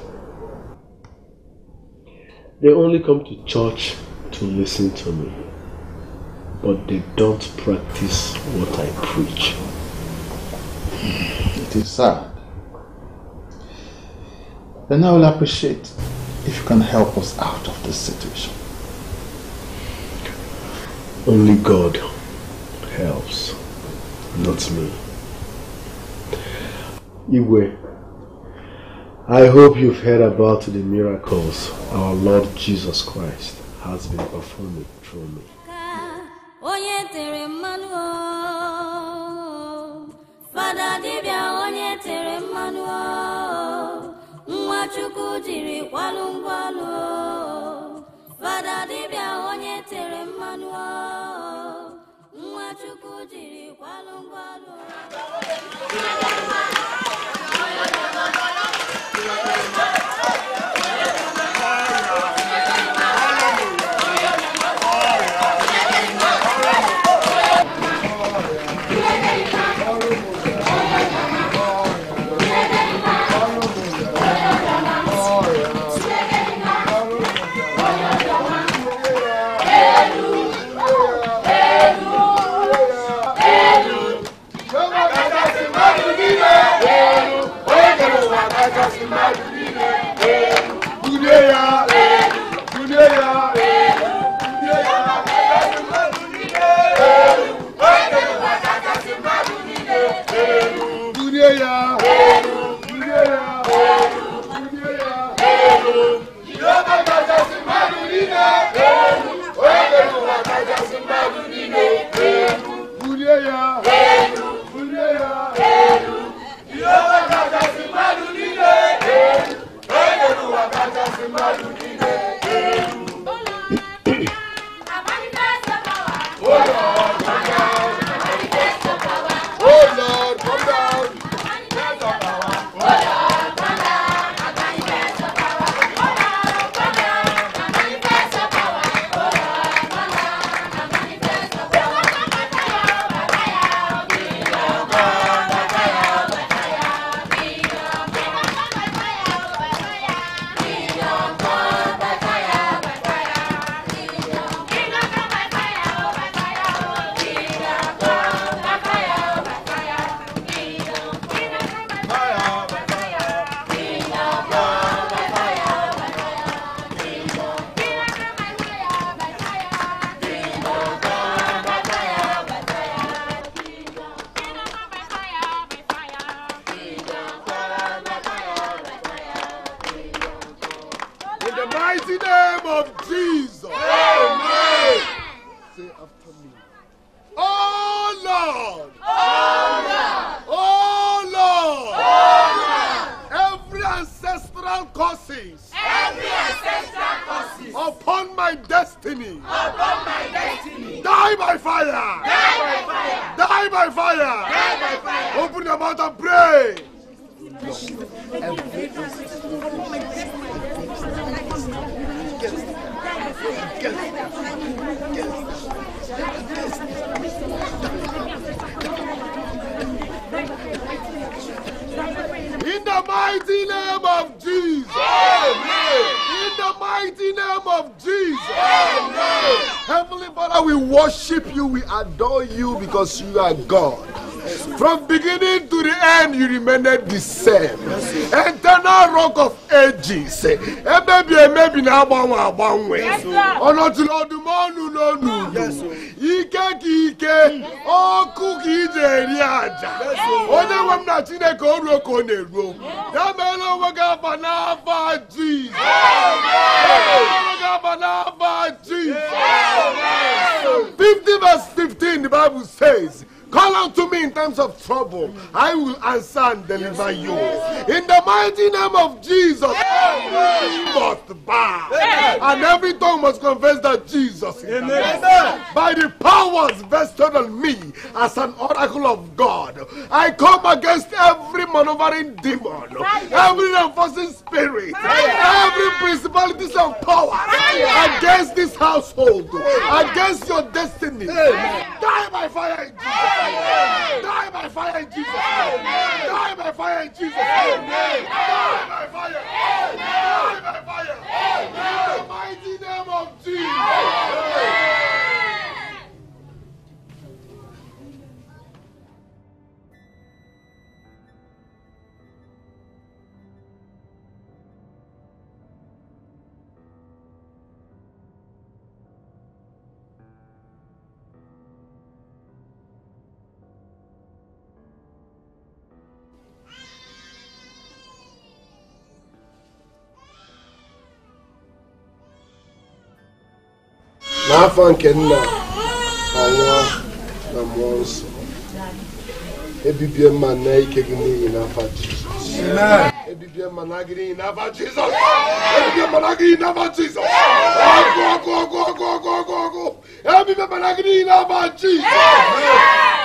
They only come to church to listen to me, but they don't practice what I preach. It is sad. Then I will appreciate if you can help us out of this situation. Only God helps, not me. Igwe, I hope you've heard about the miracles our Lord Jesus Christ has been performing through me. onye nwa chukwu jiri kwalụ ngwalụ fada dibịa onye tere mmanụ. Nwa chukwu jiri kwalụ ngwalụ Oh Lord, you are God. From beginning to the end, you remained the same. Eternal rock of ages. Emebi emebi na agbanwe agbanwe. Ọdụm ọnụ and deliver you. In the mighty name of Jesus, every knee must bow. And every tongue must confess that Jesus is By the powers vested on me as an oracle of God, I come against every maneuvering demon, every enforcing spirit, every principalities of power against this household, against your destiny. N'afọ nke nna na nwa na mmụọ nsọ ebibie mma na ike gị n'ihi n'afa jizọs. Ebibie mma na gị n'ihi n'afa jizọs. Ebibie mma na gị n'ihi n'afa jizọs. Ọgụ ọgụ ọgụ ọgụ ọgụ ọgụ ọgụ ebibie mma na gị n'ihi n'afa jizọs.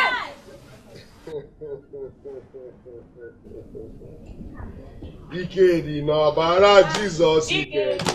Ike dị n'ọbara jizọs ike. dị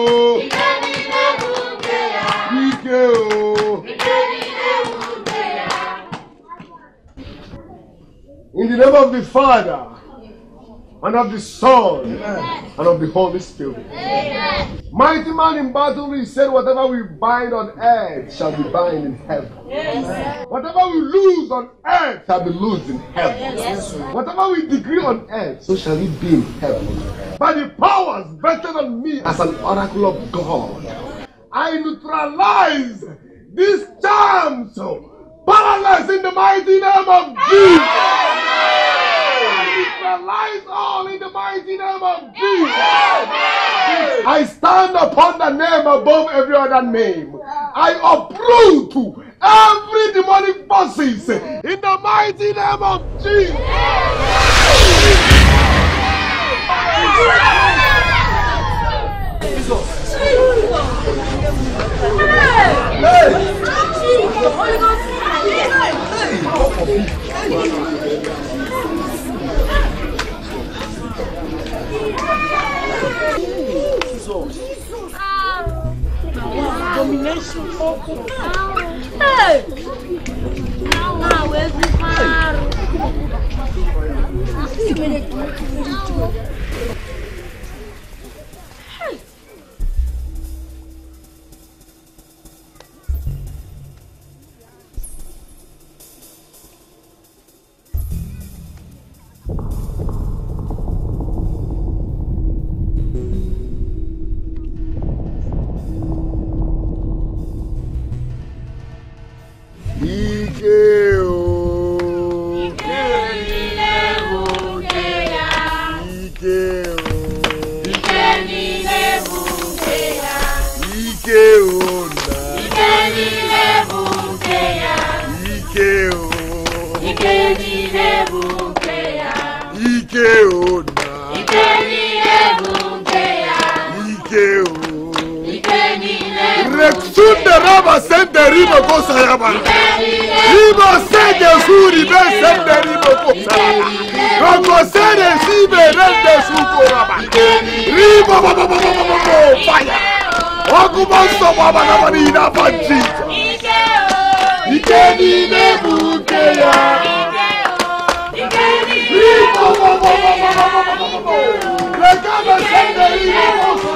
the name of the Father, and of the Son, and of the Holy Spirit. Mighty man in battle, he said, Whatever we bind on earth shall be bound in heaven. Whatever we lose on earth shall be loosed in heaven. Whatever we decree on earth, so shall it be in heaven. By the powers vested on me as an oracle of God, I neutralize these charms, powerless in the mighty name of Jesus. I neutralize all in the mighty name of Jesus. I stand upon the name above every other name. I uproot every demonic forces in the mighty name of Jesus. Domination. Hey! Ah, where's the ṣe o. ike nílé bùkẹ́ yá. ike o. ike nílé bùkẹ́ yá. ike o ike nílé bùkẹ́ yá. ike o. ike nílé bùkẹ́ yá. ike o. tunde raba sende riba ko sayaba riba sende suri be sende riba ko sayaba roko sende sibe rende suko raba riba bo bo bo bo bo bo bo fire okuba so baba na bani na panchi ike ni ne buke ya riba bo bo bo bo bo bo bo bo bo bo bo bo bo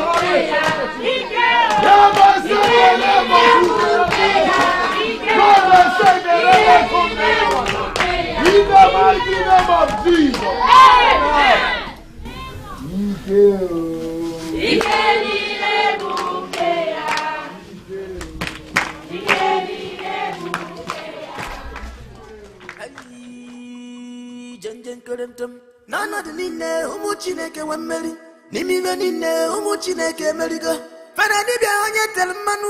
of Jesus. n'ọnọdụ niile ụmụ chineke nwe mmeri n'ime niile ụmụ chineke emerigo fada dibịa onye tere mmanụ.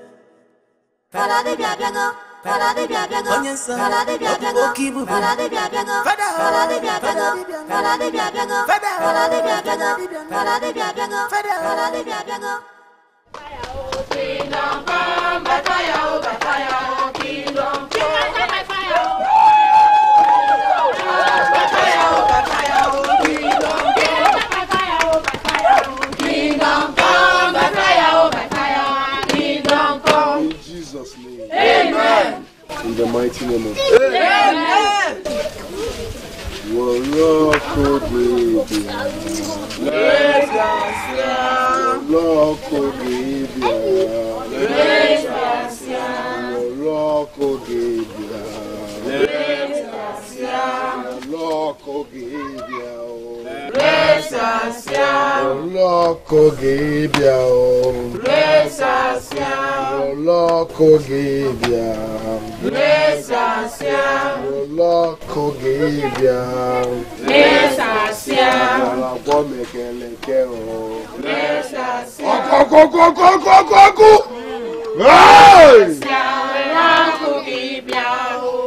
Fire, oh, Bianco, Paladibia Fire! Oh, fire! Fire! Kibu, Paladibia Bianco, Paladibia Bianco, Paladibia Bianco, Paladibia Bianco, Paladibia Bianco, Paladibia Bianco. Bataya, oh, bataya, oh, bataya. mighty name of Jesus. Amen. Wọ̀lọ́ kò dèbì àná. Wọ̀lọ́ kò dèbì àná. Wọ̀lọ́ kò dèbì àná. Wọ̀lọ́ kò dèbì àná. Olóko gibia o. Resasia. Olóko gibia. Resasia. Olóko gibia. Resasia. Àlàbọ̀ mẹ̀kẹ̀lẹ̀kẹ̀ o. Resasia. Ọ̀kọ̀kọ̀kọ̀kọ̀kọ̀kọ̀. Resasia. Olóko gibia o.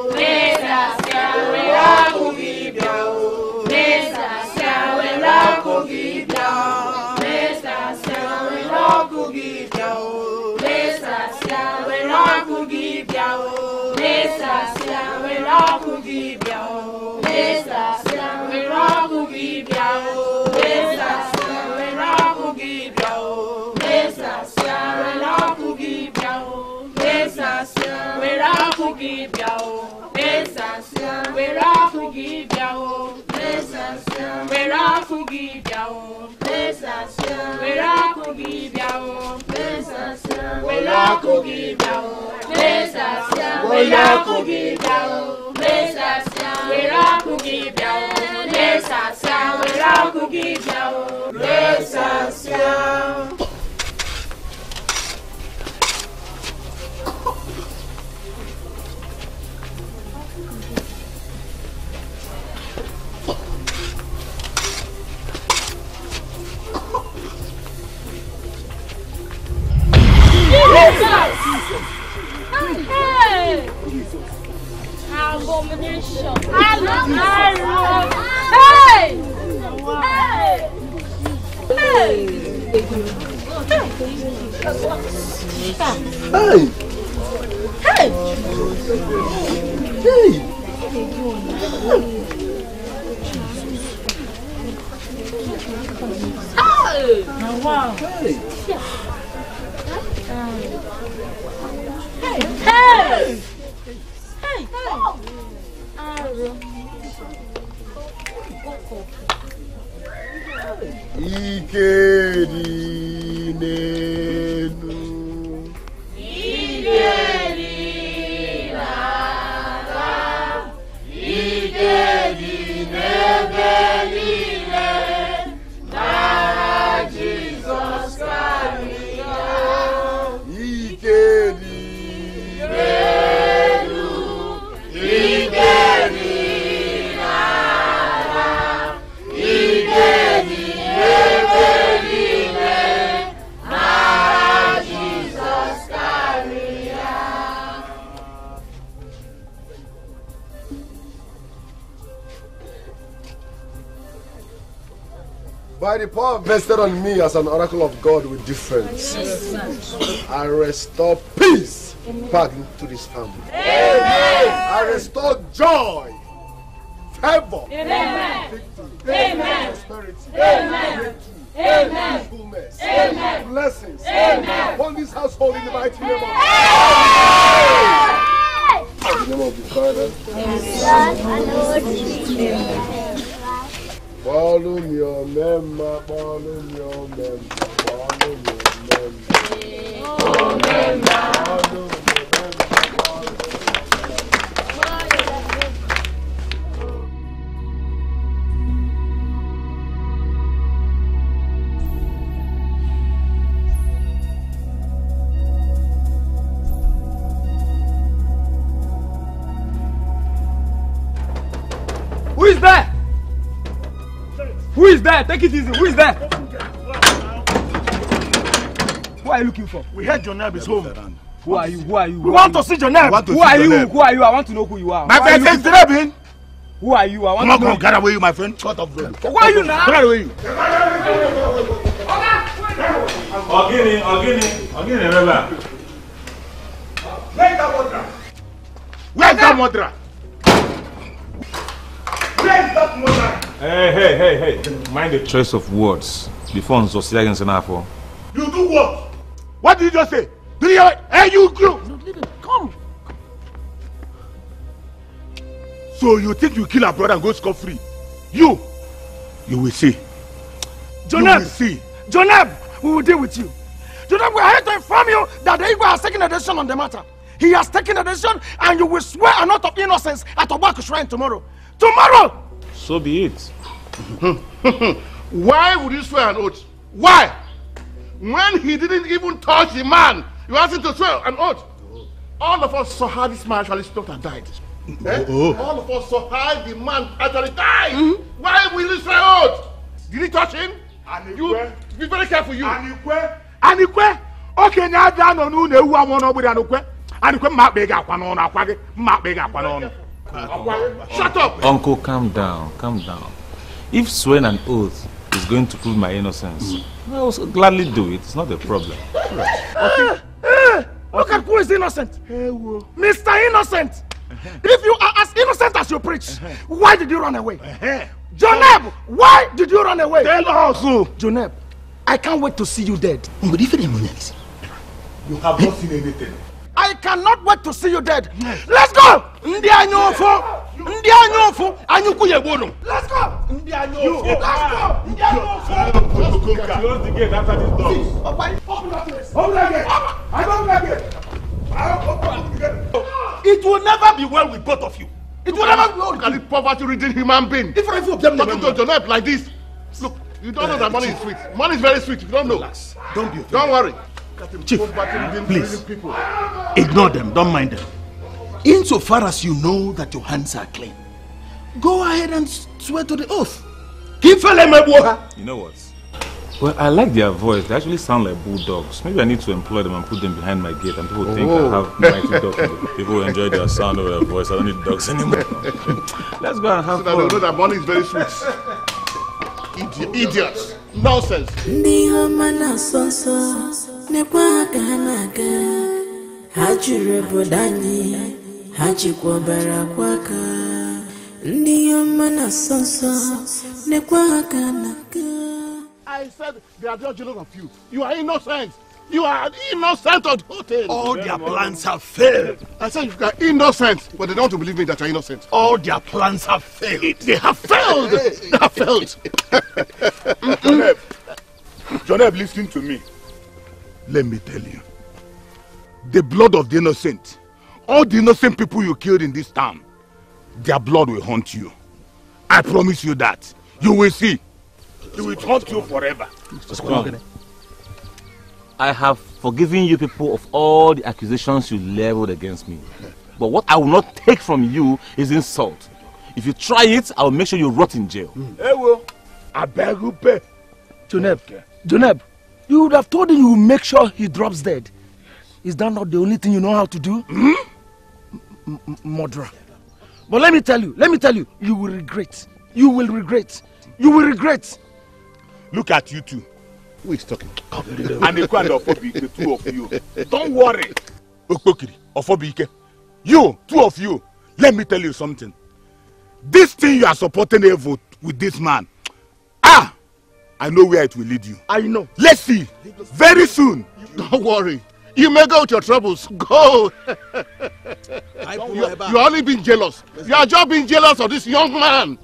kugibia o. Mesasịa were afụ gị bịa o. Mesasịa were afụ gị bịa o. Mesasịa were akụ gị bịa o. Mesasịa were akụ gị bịa o. Mesasịa were akụ gị bịa o. Mesasịa were akụ gị bịa o. Mesasịa were akụ gị bịa o. Mesasịa Abomination. Love Hey! Hey! Hey! Hey! Hey! Hey! Wow. Hey! Hey! hey! Hey! Hey! Oh. Um, Ike power vested on me as an oracle of God with difference, I restore peace back into this family. I restore joy, favor, Amen. victory, Amen. prosperity, Amen. breakthrough, Amen. peacefulness, Amen. blessings Amen. upon this household in the mighty name of In the name of the Father, Follow me, your member, follow me, your member, follow me, your member. Follow me, there? Take it easy. Who is there? Who are you looking for? We heard your name is home. Who are you? Who are you? We want to see your name. Who are you? Who are you? I want to know who you are. My friend, for? Drebin. Who are you? I want Come on, to come know. on, get away, you, my friend. Cut off road. Who are you now? Get away, you. Ọ̀gíní, ọ̀gíní rẹ̀ bá. Where's that murderer? Where's that murderer? Where's that murderer? Hey, hey, hey, hey. Mind the choice of words before n sọ sí against náà fọ. You do what? What did you just say? Did you hear? Hey, you crew. Come. So you think you kill our brother and go scot free? You, you will see. You will Jonab, see. Jonab, we will deal with you. Jonab, we are here to inform you that the Igbo has taken a decision on the matter. He has taken a decision and you will swear an oath of innocence at Obaku Shrine tomorrow. Tomorrow! So be it. Why would you swear an oath? Why? When he didn't even touch the man, you asked him to swear an oath. All of us saw how this man actually stopped and died. Eh? Oh. All of us saw how the man actually died. Why will you swear oath? Did he touch him? You be very careful, you. Anikwe, Anikwe, okenye abịa nọ n'ụlọ ewu amụọ n'ogbede Anikwe. Anikwe mma akpa ị ga-akwa n'ọnụ akwa gị, mma akpa ị ga-akwa n'ọnụ. Shut up! Uncle, calm down, calm down. If swearing an oath is going to prove my innocence, I will gladly do it. It's not a problem. Eh, eh, Look at who is innocent. Mr. Innocent. If you are as innocent as you preach, why did you run away? Joneb, why did you run away? Tell us. Joneb, I can't wait to see you dead. You have not seen anything. I cannot wait to see you dead. Let's go! Ụfụ! Anyị ukwu ya egbu unu. Let's go! Ndị anya ụfụ! Let's go! Ndị anya ụfụ! Close the gate after this door. Open that place! Open that gate! I don't like it! It will never be well with both of you. It will never be well. Look at this poverty-ridden human being. If I of them talking to Jonep like this, look, you don't know that money is sweet. Money is very sweet. You don't know, don't be. Don't worry. Chief, please. people. Ignore them, don't mind them. Insofar as you know that your hands are clean, go ahead and swear to the oath. You know what? Well, I like their voice. They actually sound like bulldogs. Maybe I need to employ them and put them behind my gate, and people think Oh. I have mighty dogs. People enjoy their sound of their voice. I don't need dogs anymore. Let's go and have So that they know fun. that money is very sweet. Idiot, idiots. Nonsense. Nsọ nekwa ha ha na-aga ha jiri obodo anyị ha jikwa ọbara akwa aka ndị ihe ọma na-asọ nsọ nekwa ha ka ha na-aga I said they are just jealous of you. You are innocent. You are innocent of the thing. All their plans have failed. I said you are innocent, but they don't want to believe me that you are innocent. All their plans have failed. They have failed. they have failed. Joneb, listen to me. Let me tell you. The blood of the innocent, all the innocent people you killed in this town, their blood will haunt you. I promise you that. You will see. It will haunt you forever. I have forgiven you people of all the accusations you leveled against me. But what I will not take from you is insult. If you try it, I will make sure you rot in jail. Ewo, I beg you pay. Joneb, Joneb, you would have told him you will make sure he drops dead. Is that not the only thing you know how to do? Hmm? M- m- murderer. But let me tell you, let me tell you, you will regret. You will regret. You will regret. look at you two. Who is talking? and Ekwe and Ofobike, two of you. Don't worry. Okpokiri, Ofobike. You, two of you, let me tell you something. This thing you are supporting Evo with this man, ah, I know where it will lead you. I know. Let's see. Very soon. Don't worry. You may go with your troubles. Go. you, you only being jealous. You are just being jealous of this young man.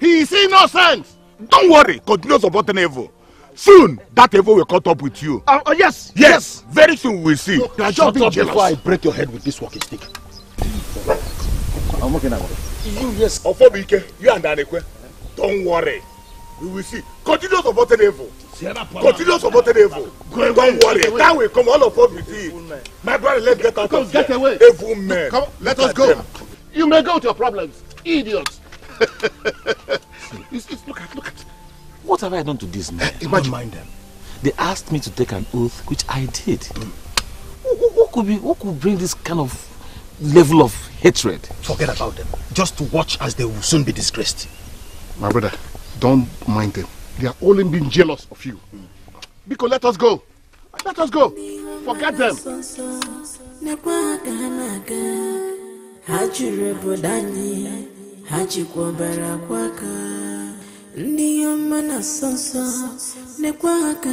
He is innocent. Don't worry. Continue supporting Evo. Soon, that Evo will cut up with you. Oh, uh, yes, yes. Very soon we will see. You are just being jealous. before I break your head with this walking stick. I'm okay now. You, yes. Ofobike, you and Anekwe. Don't worry. We will see. Continue supporting Evo. Continue supporting Evo. Don't worry. That will come. All of us will see it. My brother, let's get out Come, of get here. away. Evil men. Come, let Look us go. them. You may go with your problems. Idiots. It's- it's- look at, look at. What have I done to these men? Eh, imagine. mind them. They asked me to take an oath, which I did. What, what- what could be? What could bring this kind of level of hatred? Forget about them. Just watch as they will soon be disgraced. My brother, don't mind them. They are only being jealous of you. Biko, let us go. Let us go. Forget them. aka ndị ọma na-asọ nsọ nekwa ha ka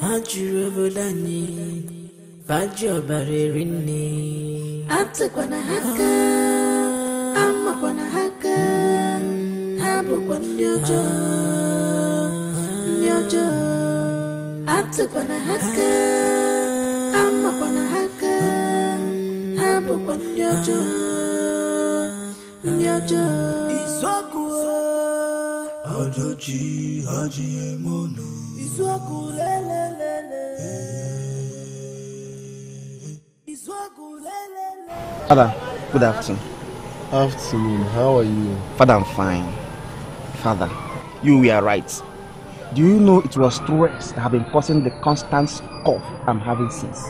ha jiri obodo anyị ha ji ọbara eri nne atụkwana ha aka amakwana ha aka ha bụkwa ndị ọjọọ ndị ọjọọ atụkwana ha aka amakwana ha aka ha bụkwa ndị ọjọọ ndị ọjọọ izuọkụ ọjọchi ha ji ọnụ izuọkụ lelelele izuọkụ lelele Father, good afternoon. Afternoon, how are you? Father, I'm fine. Father, you were right. Do you know it was stress that have been causing the constant cough I'm having since?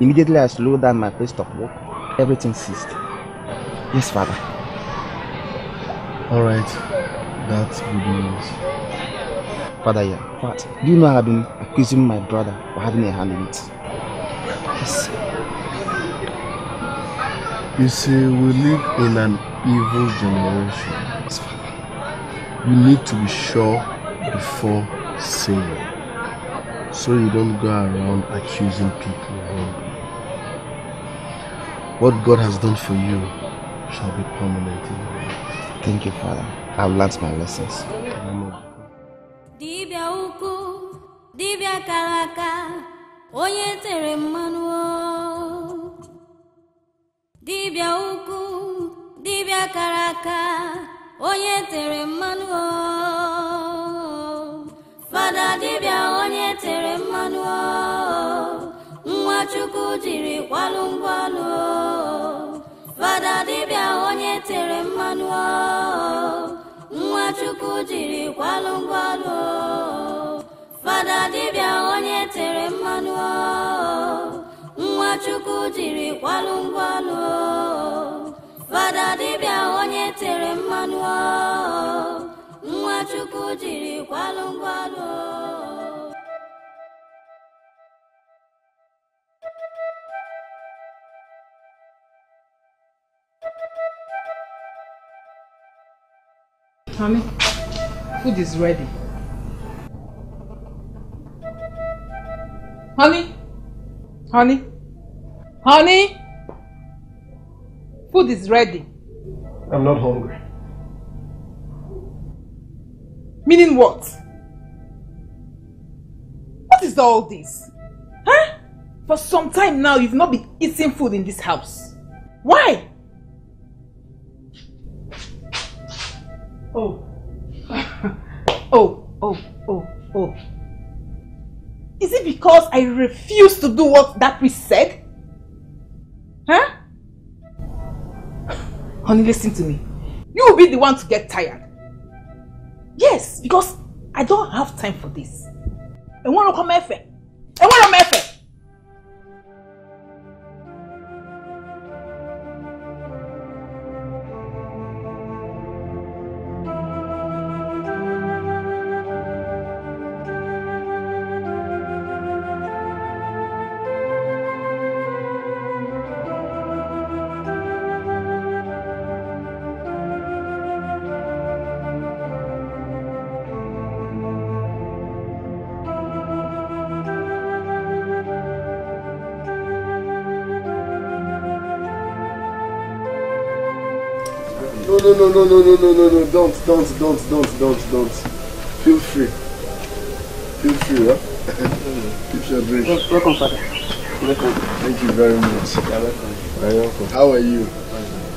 Immediately I slowed down my pace of work, everything ceased. Yes, Father. All right, that's good news. Father, yeah. What? Do you know I've been accusing my brother for having a hand in it? Yes. You see, we live in an evil generation. You need to be sure before saying, so you don't go around accusing people wrongly. What God has done for you shall be permanent in your life. Thank you, Father. I've learnt my lessons. dibịa ukwu dibịa kara onye tere mmanụ dibịa ukwu dibịa kara aka onye tere mmanụ fada dibịa onye tere mmanụ nwa chukwu jiri kwalụ ngwalụ o. fada dibịa onye tere mmanụ nwa chukwu jiri kwalụ ngwalụ o. fada dibịa onye tere mmanụ nwa chukwu jiri kwalụ ngwalụ o. fada dibịa onye tere mmanụ nwa chukwu jiri kwalụ ngwalụ. Honey, food is ready. Honey, honey, honey, food is ready. I'm not hungry. Meaning what? What is all this? Huh? For some time now, you've not been eating food in this house. Why? Oh. oh, oh, oh, oh. Is it because I refuse to do what that priest said? Huh? Honey, listen to me. You will be the one to get tired. Yes, because I don't have time for this. I want to come efe. I want to come efe. No, no, no, no, no, no, no, no. Don't, don't, don't, don't, don't, don't. Feel free. Feel free, huh? Keep your drink. Welcome, Father. Welcome. Thank you very much. You're welcome. You're welcome. How are you?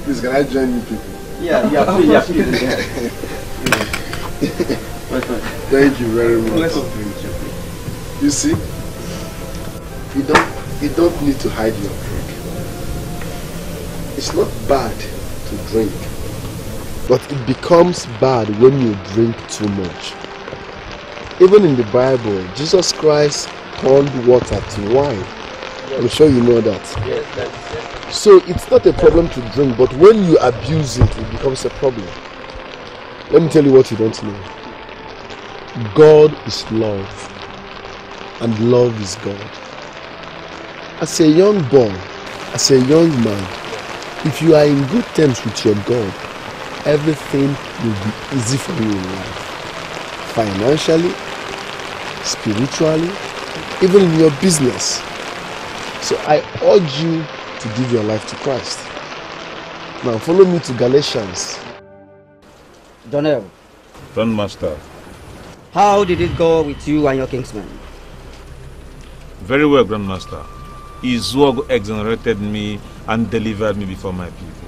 Please, can I join you people? Yeah, yeah, please, yeah, please. Welcome. Thank you very much. Welcome. You see, you don't, you don't need to hide your drink. It's not bad to drink, but it becomes bad when you drink too much. Even in the Bible, Jesus Christ turned water to wine. I'm sure you know that. Yes, that's So it's not a problem to drink, but when you abuse it, it becomes a problem. Let me tell you what you don't know. God is love, and love is God. As a young boy, as a young man, if you are in good terms with your God, everything will be easy for you in life. Financially, spiritually, even in your business. So I urge you to give your life to Christ. Now follow me to Galatians. Donnell, Grandmaster, how did it go with you and your kingsman? very well, Grandmaster. Izogo exonerated me and delivered me before my people.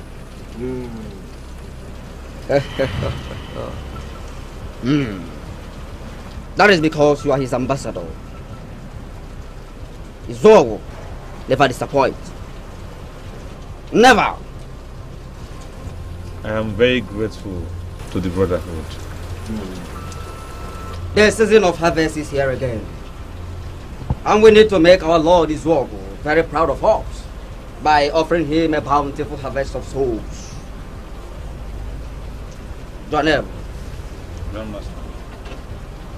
Hmm. Hmm. That is because you are his ambassador. Izogo never disappoint. Never. I am very grateful to the Brotherhood. The season of harvest is here again. And we need to make our Lord Izogo very proud of us by offering him a bountiful harvest of souls. Donnell, Grandmaster.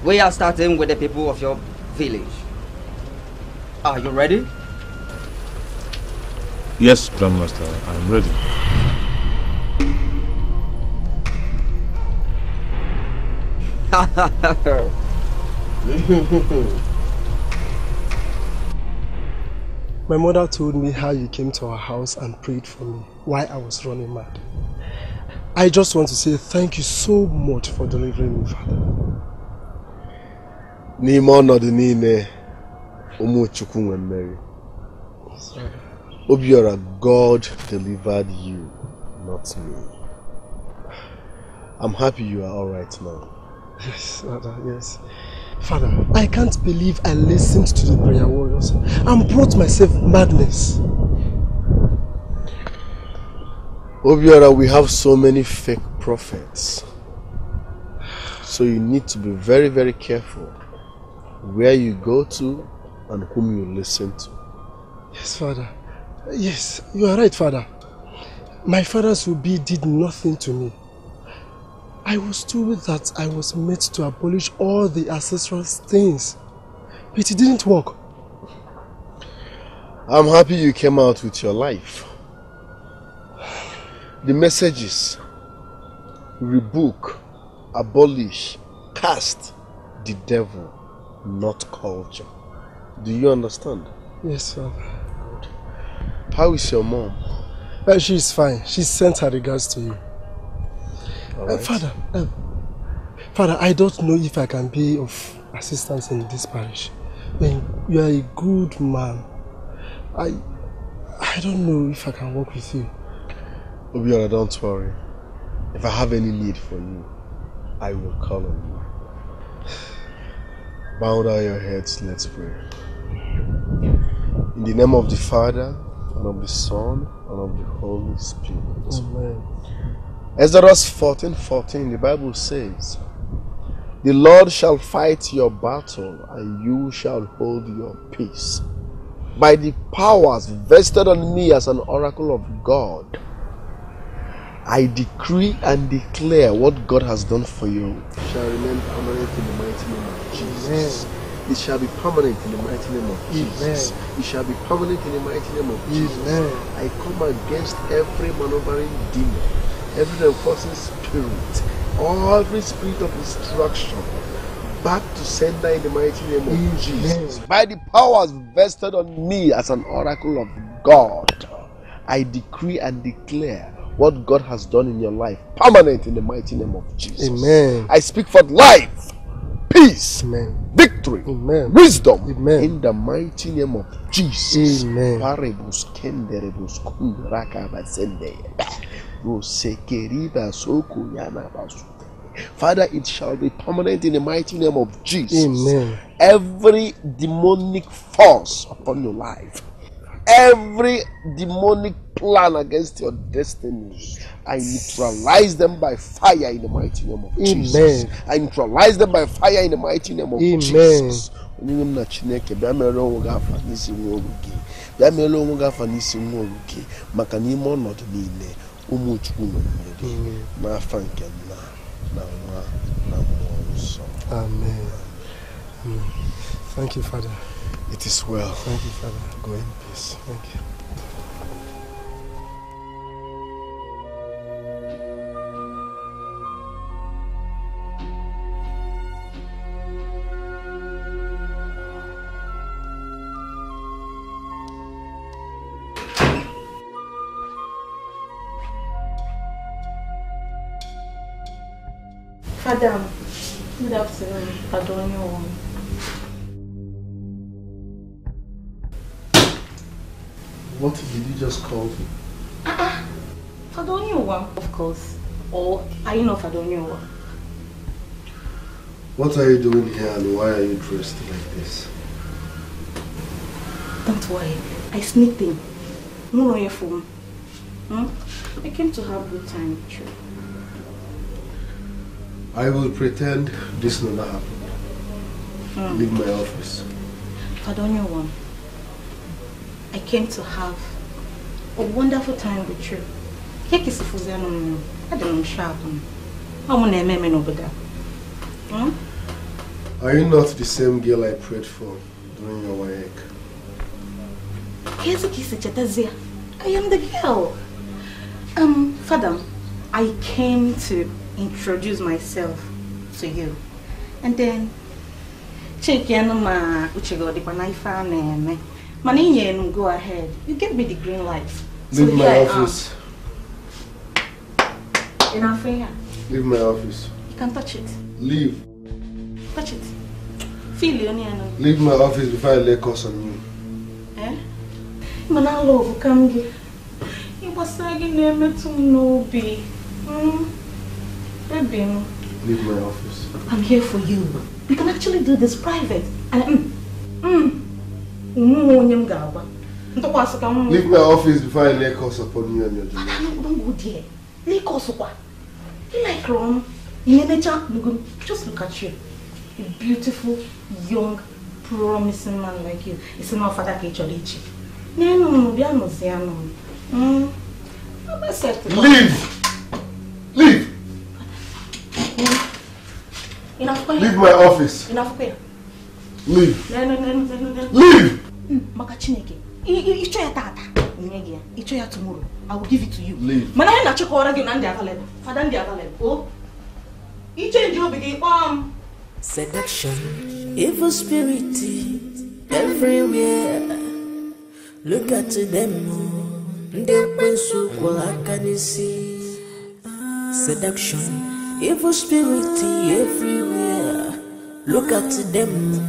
we are starting with the people of your village. Are you ready? Yes, Grandmaster, I am ready. My mother told me how you came to our house and prayed for me while I was running mad. I just want to say thank you so much for delivering me, Father. N'ime ọnọdụ niile, ụmụ Chukwu nwe mmeri. Obiora, God delivered you, not me. I'm happy you are alright now. Yes, Father, yes. Father, I can't believe I listened to the prayer warriors and brought myself madness. Obiora, we have so many fake prophets. So you need to be very, very careful where you go to and whom you listen to. Yes, Father. Yes, you are right, Father. My father's will be did nothing to me. I was told that I was meant to abolish all the ancestral things, but it didn't work. I'm happy you came out with your life. The message is rebuke, abolish, cast the devil, not culture. Do you understand? Yes, Father. How is your mom? Uh, she is fine. She sent her regards to you. Uh, Father, uh, Father, I don't know if I can be of assistance in this parish. When you are a good man, I, I don't know if I can work with you. Obiora, don't worry. If I have any need for you, I will call on you. Bow down your heads, let's pray. In the name of the Father, and of the Son, and of the Holy Spirit. Amen. Exodus 14 14, the Bible says, The Lord shall fight your battle, and you shall hold your peace. By the powers vested on me as an oracle of God, I decree and declare what God has done for you it shall remain permanent in the mighty name of Jesus. It shall be permanent in the mighty name of Jesus. It shall be permanent in the mighty name of Jesus. I come against every maneuvering demon, every enforcing spirit, all every spirit of destruction. Back to sender in the mighty name of Jesus. By the powers vested on me as an oracle of God, I decree and declare what God has done in your life permanent in the mighty name of Jesus. Amen. I speak for life, peace, Amen. victory, Amen. wisdom Amen. in the mighty name of Jesus. Amen. Parebus kenderebus kundraka basende. Rosekeriba soko yana basu. Father, it shall be permanent in the mighty name of Jesus. Amen. Every demonic force upon your life, every demonic plan against your destiny, I neutralize them by fire in the mighty name of Jesus. Amen. I neutralize them by fire in the mighty name of Amen. Jesus. onye m na chineke bịa mere onwe gị afa n'isi nwa oru gị bịa mere onwe gị afa n'isi nwa oru gị maka n'ime ọnọdụ niile ụmụ chukwu nwere mmeri n'afa nke nna na nwa na mmụọ nsọ. Amen. Thank you, Father. It is well. Thank you, Father. Go in peace. Thank you. Father, good afternoon. Pardon What did you just call me? Fadonyowa, of course. Or are you not Fadonyowa? What are you doing here and why are you dressed like this? Don't worry. I sneaked in. No, no, your phone. Hmm? I came to have good time with you. I will pretend this never happened. Hmm. Leave my office. Fadonyowa, I came to have a wonderful time with you. Keke si fuzi ano mo. I don't know sharp. I want to make me over there. Hmm? Are you not the same girl I prayed for during your WAEC? Kisi chetazia. I am the girl. Um, Father, I came to introduce myself to you. And then, check yanu ma uchego di panaifa neme. Mani yen go ahead. You give me the green light. So Leave my here I am. office. In Africa, Leave my office. you can touch it. Leave. Touch it. Feel it, onion. Leave my office before I lay curse on you. Eh? Mana love come gị. Ịgbasa gị na-emetụ m n'obi. Mm. Baby. Leave my office. I'm here for you. We can actually do this private. And mm, mm. Nwa onye m ga-agwa. Ntụkwasị ka m. Leave my office before I lay curse upon you and your children. No, don't go there. lay kwa. You like Rom? Inemecha, look, just look at you. A beautiful, young, promising man like you. It's not father ka ị chọrọ ichi. N'enu m, bịa nụzie anụ m. Mm. Ọ bụ accept it. Leave! Leave! Ya? Leave my office. Leave. Mm, Maka Chineke, ịchọ ya tata, nye gị ya. Ịchọ ya tomorrow, I will give it to you. Leave. Mana anyị na-achịkọrọ gị na ndị available. Fada ndị available. O, ichenji obi gị kpọọ m. Seduction, evil spirit everywhere. Look at them, ndị ekwensu kwụrụ aka n'isi. Seduction, evil spirit everywhere. Look at them,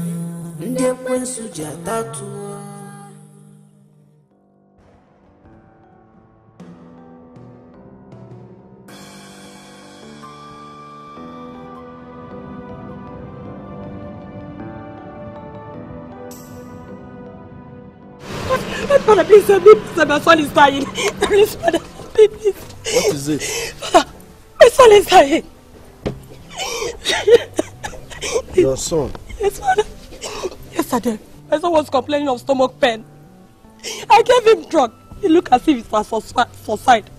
ndị ekwensu ji atatu. Father, please help me. Father, my son is dying. Please, Father, please. What is it? My son is dying. Your son. Yes, Father. Yesterday, my son was complaining of stomach pain. I gave him drug. He looked as if it was suicide.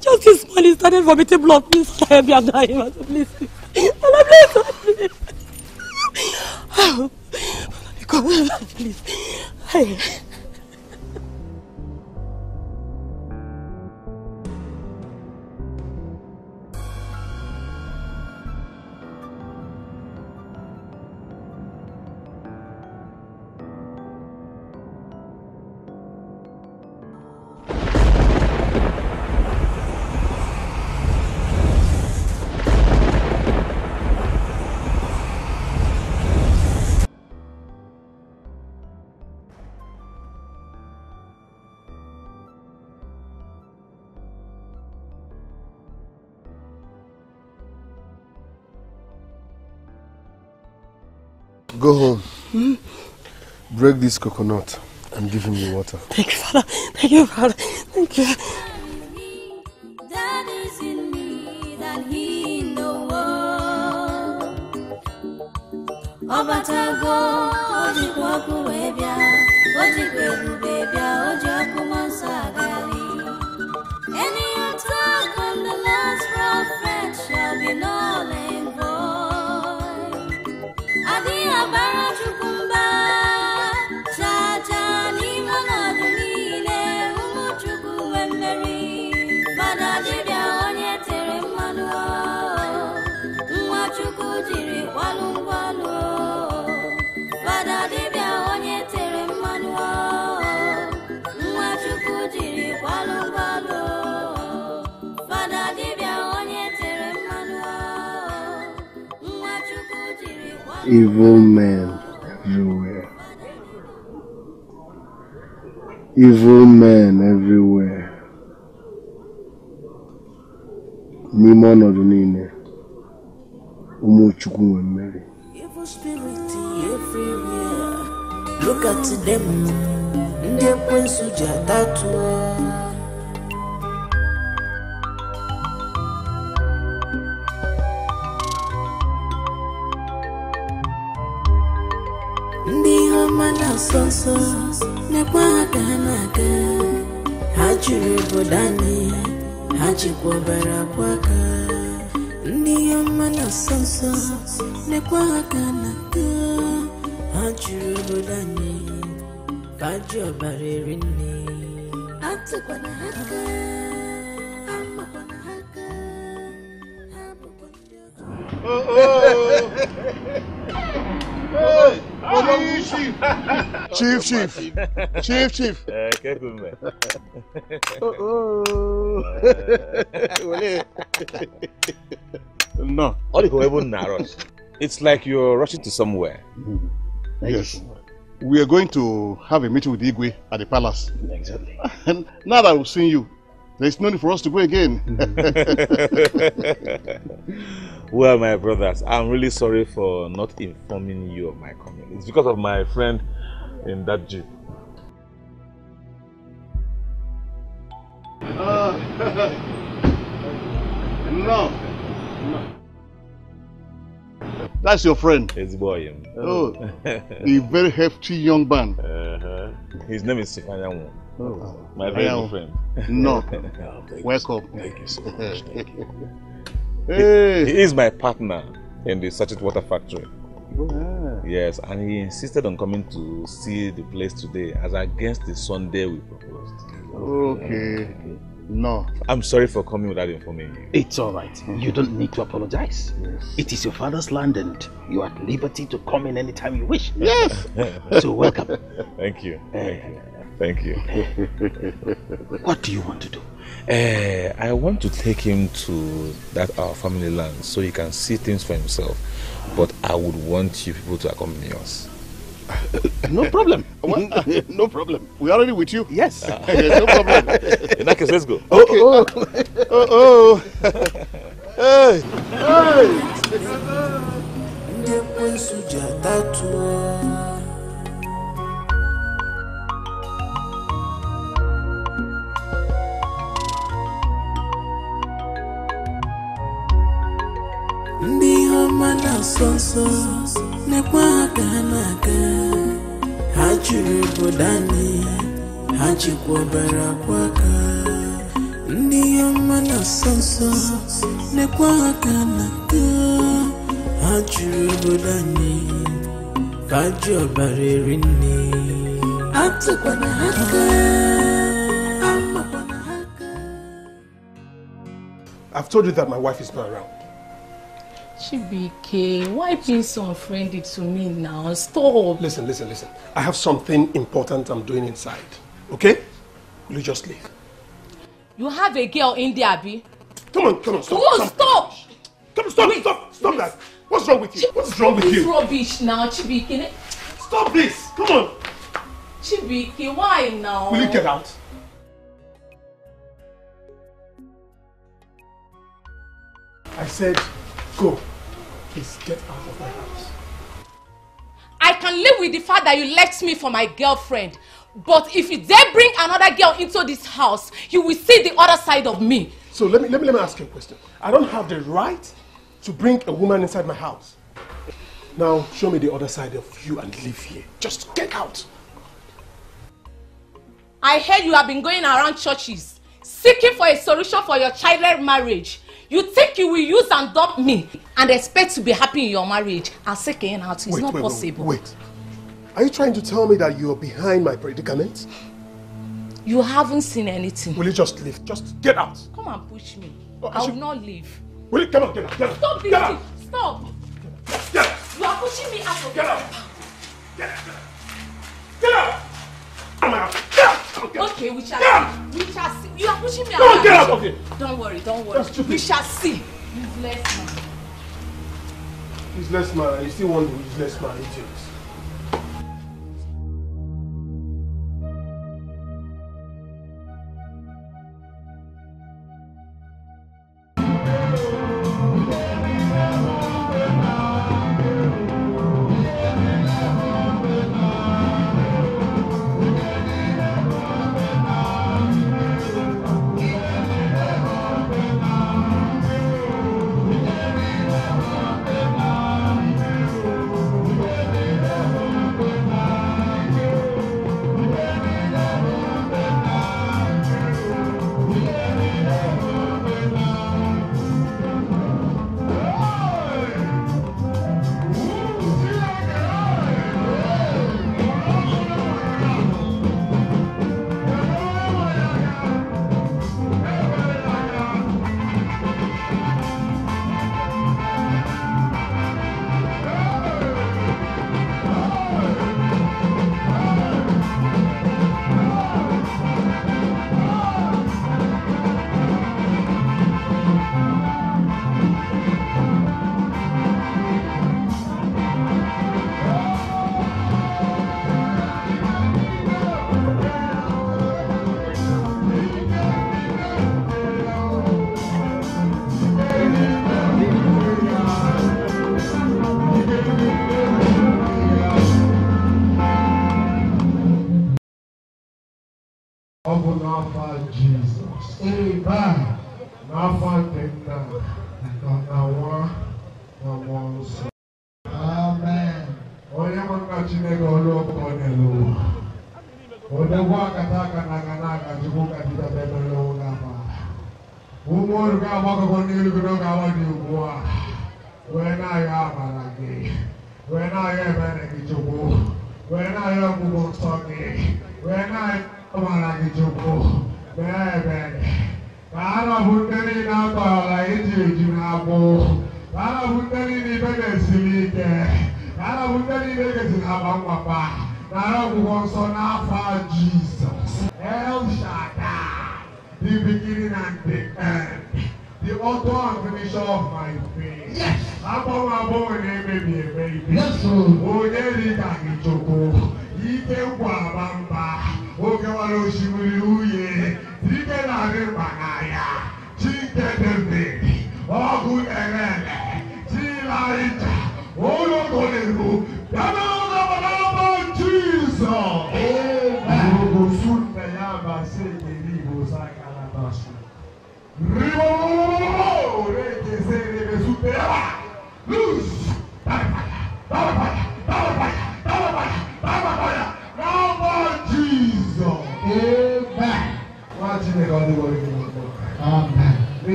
Just this morning, he started vomiting blood. Please, help me. I'm dying. Please. Father, please. Father, please. Oh, please. Hey. Go home. Break this coconut and give him the water. Thank you, Father. Thank you, Father. Thank you. That is in me Evil men everywhere. Evil men everywhere. N'ime ọnọdụ niile, ụmụ Chukwu nwe mmeri. Evil spirit everywhere. Look at them. Ndị ekwensu ji atatu. Ọma na-asọ nsọ nekwa ha ha. Ha jiri obodo anyị, ha jikwa ọbara akwa aka. Ndị ihe ọma na-asọ nsọ nekwa ha ka ha na-aga. Ha jiri obodo anyị, ka ji ọbara eri nne. Atụkwana ha ha aka. Chief, chief, chief, chief. Eh, careful, man. No. All the even na rush. It's like you're rushing to somewhere. Yes. We are going to have a meeting with Igwe at the palace. Exactly. And now that we've seen you, there's no need for us to go again. well, my brothers, I'm really sorry for not informing you of my coming. It's because of my friend in that jeep. no. no. That's your friend. It's boy. Oh, a very hefty young man. Uh-huh. His name is Sifanyamu. Oh. My very good friend. No. Oh, Welcome. Thank you so much. Thank you. Hey. He, he is my partner in the Sachet Water Factory. Oh, yes, and he insisted on coming to see the place today as against the Sunday we proposed. Okay. No. I'm sorry for coming without informing you. It's all right. You don't need to apologize. It is your father's land and you are at liberty to come in anytime you wish. Yes. so welcome. Thank you. Thank eh. you. Thank you. What do you want to do? Uh, I want to take him to that our family land so he can see things for himself. But I would want you people to accompany us. No problem. no problem. We're already with you. Yes. Yes, no problem. In that case, let's go. Okay. Oh, oh. hey. Hey. Ihe ọma na-asọ nsọ nekwa ha ka ha anyị, ha jikwa ọbara akwa aka. Ndị ihe ọma na-asọ nsọ nekwa ha ka ha anyị, ka ji ọbara eri nne. I've told you that my wife is not around. Chibike, why being so unfriendly to me now? Stop. Listen, listen, listen. I have something important I'm doing inside. Okay? Will you just leave? You have a girl in there, Abi. Come on, come on, stop. Oh, stop. stop! Come on, stop, stop, stop that. What's wrong with you? What's wrong with you? rubbish now, Chibike. Stop this! Come on! Chibike, why now? Will you get out? I said, go. Please get out of my house. I can live with the fact that you left me for my girlfriend. But if you dare bring another girl into this house, you will see the other side of me. So let me, let me, let me ask you a question. I don't have the right to bring a woman inside my house. Now, show me the other side of you and live here. Just get out. I heard you have been going around churches seeking for a solution for your childless marriage. You think you will use and dump me and expect to be happy in your marriage and second out. It's Wait, not wait, possible. Wait. Are you trying to tell me that you're behind my predicament? You haven't seen anything. Will you just leave? Just get out. Come and push me. Oh, I I will should- not leave. Will you come on, get out, get out. Stop this Get out. Stop. You are pushing me out of Get out. Get out. Get out. Out. Get out. Okay, we shall see. We shall see. You are pushing me out. get out of here. Don't worry, don't worry. We shall see. Useless man. Useless man. You still want the useless man, idiot.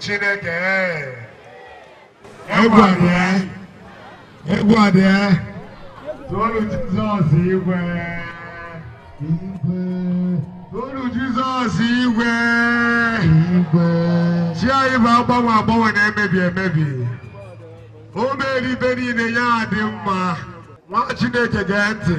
Chineke. Egwu adịa egwu adịa tolu jizọs igwe. Igwe. Tolu jizọs igwe. Igwe. Chi anyị bụ agbanwe agbanwe na-emebi emebi. O mere ibe niile ya adị mma. Nwa chineke gee ntị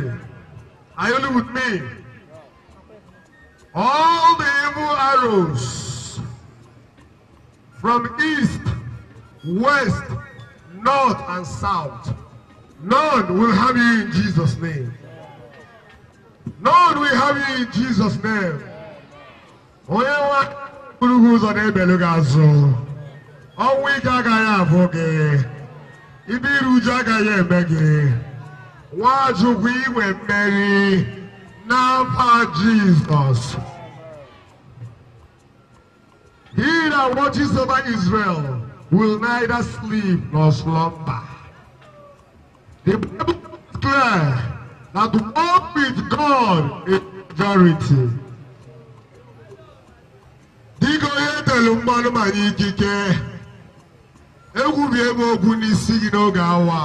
None will have you in Jesus' name. None will have you in Jesus' name. Onye nwa buru gị ụzọ na-ebelu gị azụ. Ọnwụ ike agaghị abụ gị. Ibe iru uju agaghị eme gị. Nwachukwu inwe mmeri n'afa Jizọs. He that watches over Israel will neither sleep nor slumber. The Bible is clear that to walk God is majority. Dịka onye telu mmanụ ma n'ikike, egwubie m okwu n'isi gị n'oge awa.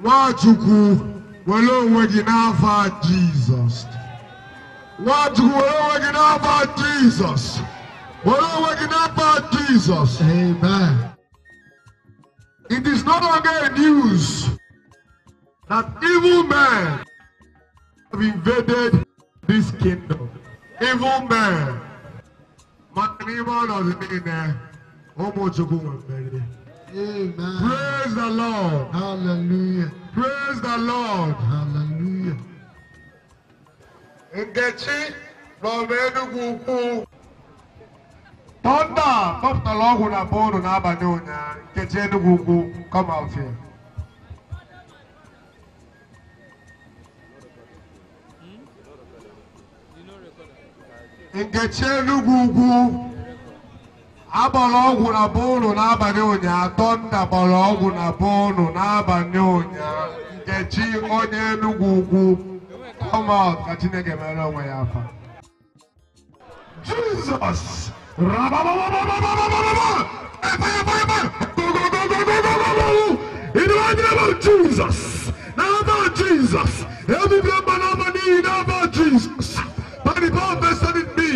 Nwachukwu were onwe gị n'afa Jizọs. Nwachukwu were onwe gị n'afa Jizọs. Were onwe gị n'afa Jizọs. Amen. It is no longer a news that evil men have invaded this kingdom. Evil men. Mmeri. Amen. Praise the Lord. Hallelujah. Praise the Lord. Hallelujah. Nkechi nọ n'Enugwu ukwu. Tọnda kpọpụtara ọgwụ na bọọlụ n'abalị ụnyaahụ. Nkechi Enugwu out here. Nkechi Enugwu ugwu agbara ọgwụ na bọọlụ n'abalị ụnyaahụ. Tọnda gbara ọgwụ na bọọlụ n'abalị ụnyaahụ. Nkechi onye Enugwu ugwu out ka Chineke mere onwe ya afa. Jesus! In the name of Jesus. Jesus. Of Jesus. The power vested in me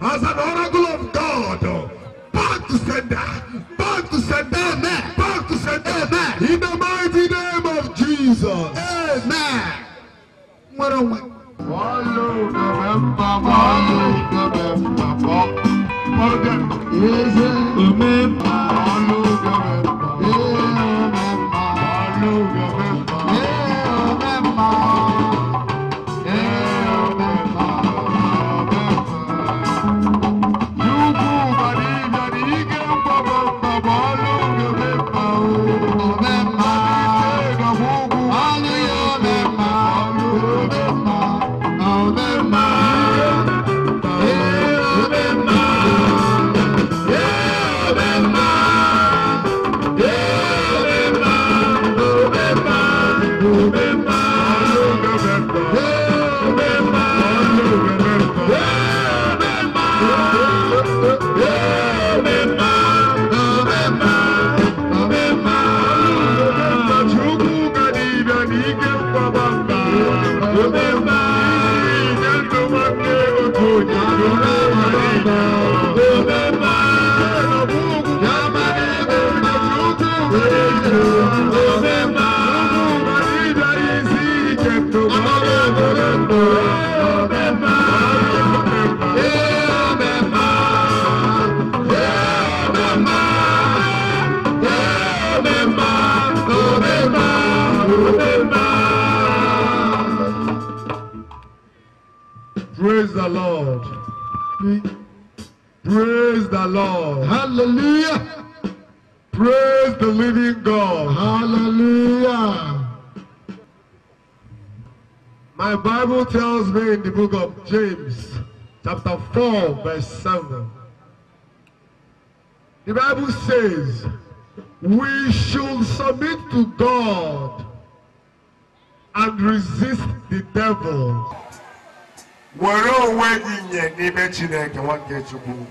as an oracle of God. Back to sender. Back to sender. Back to sender. In the mighty name of Jesus. Amen. Follow the member, follow the member, them. Yes, the Lord. Hallelujah. Praise the living God. Hallelujah. My Bible tells me in the book of James, chapter 4, verse 7. The Bible says, we should submit to God and resist the devil. were onwe gị nye n'ime chineke nwanne chukwu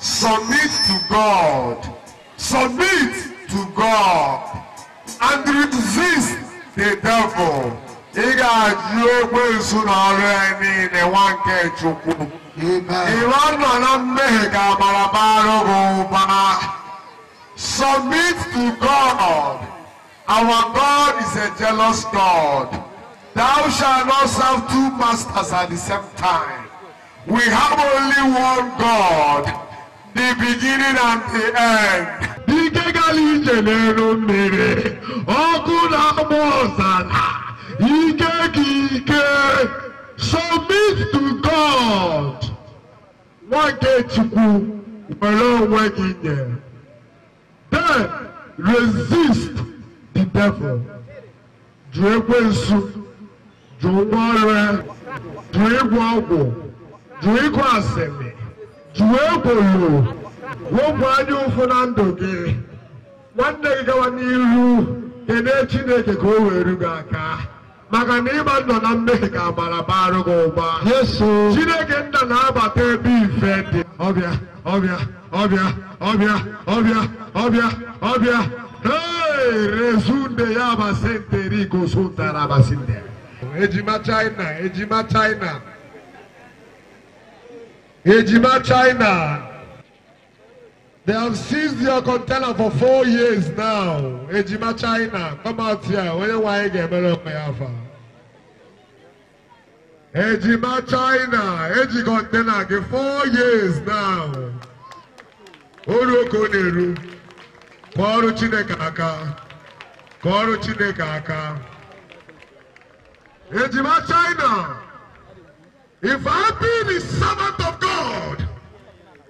Submit to God. Submit to God. And resist the devil. Ị ga-ajụ ekwensu n'ọrụ ya niile nwa nke Chukwu. Ịwa nọ na mmehie ka amara bara gị ụba. Submit to God. Our God is a jealous God. Thou shalt not serve two masters at the same time. We have only one God, the beginning and the end. Ike gara ije n'elu mmiri, ọkụ na-agba ọzara, ike gị. Submit to God. Nwa nke Chukwu were onwe gị nye. Then resist the devil. Jụ ekwensu, jụ ngwa ọrụ jụ ịgwọ ọgwụ, jụ jụ ekworo, wepụ anya ụfụ na ndụ gị. Nwanne gị gawa n'iru, kene Chineke ka o were gị aka. Maka na ịgba ndụ na mmehie ka amara barụ gị ụba. Chineke nna na-abata ebe ife dị. Ọbịa, ọbịa, ọbịa, ọbịa, ọbịa, ọbịa, ọbịa. Rezunde ya basente riko suntara basinde. Ejima China, ejima China. Ejima China. They have seized your container for four years now. Ejima China, come out here. You me up my alpha. Ejima China, Eji container, get four years now. Oroko Neru. Kọọrọ Chineke aka. Kọọrọ Chineke aka. Ejima China. If I be the servant of God,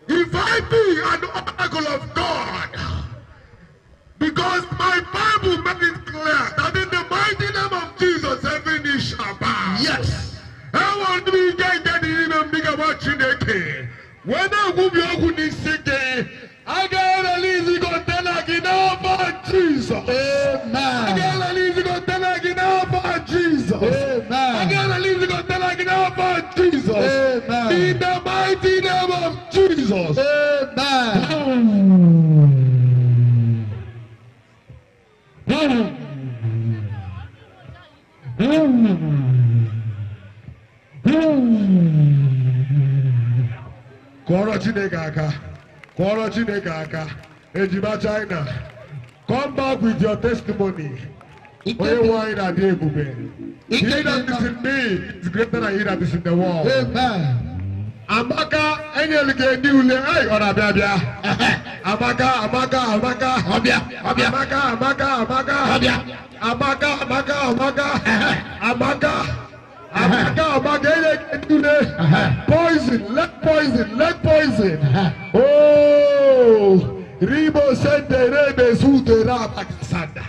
if I be an oracle of God, because my Bible made it clear that in the mighty name of Jesus, every knee shall bow. Yes. I want to be getting the name of about Chineke. When I move your good in city, I got a lazy container in over Jesus. Amen. I got a lazy container in over Jesus. Amen. I got a lazy container over Jesus. Amen. In the mighty name of Jesus. Kọrọ Chineke aka. Kọrọ Chineke aka. Ejima China. Come back with your testimony. Only one that they obey. He that is in me is greater than he that is in the world. Amen. Amaka, any of the new lay or Amaka, Amaka, Amaka, Abia, Amaka, Amaka, Amaka, Abia, Amaka, Amaka, Amaka, Amaka. Amaka, Amaka, today. Eh? Uh-huh. Poison, leg poison, leg poison. Uh-huh. Oh. ribo sente rebe suto raba kasanda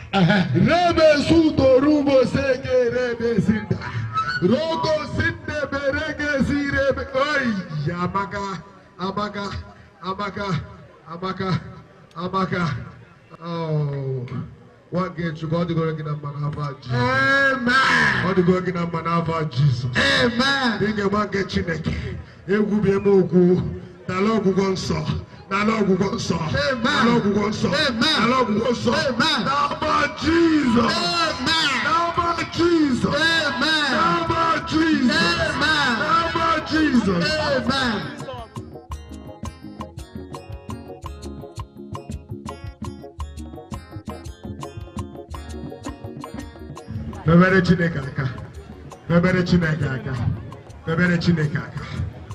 rebe suto rubo seke rebe sinda roko sinde berege sirebe oi abaka, abaka, abaka, abaka, abaka. oh One gate to God, go again and manava Jesus. Amen. God, go again and manava Jesus. Amen. Bring a one gate in again. It will be a mogu. The Alọ́gùnkọ̀ sọ. Alọ́gùnkọ̀ sọ. Alọ́gùnkọ̀ sọ. Nọ́mbà Jísọ̀. Nọ́mbà Jísọ̀. Nọ́mbà Jísọ̀. Nọ́mbà Jísọ̀. mebere chineke aka mebere chineke aka mebere chineke aka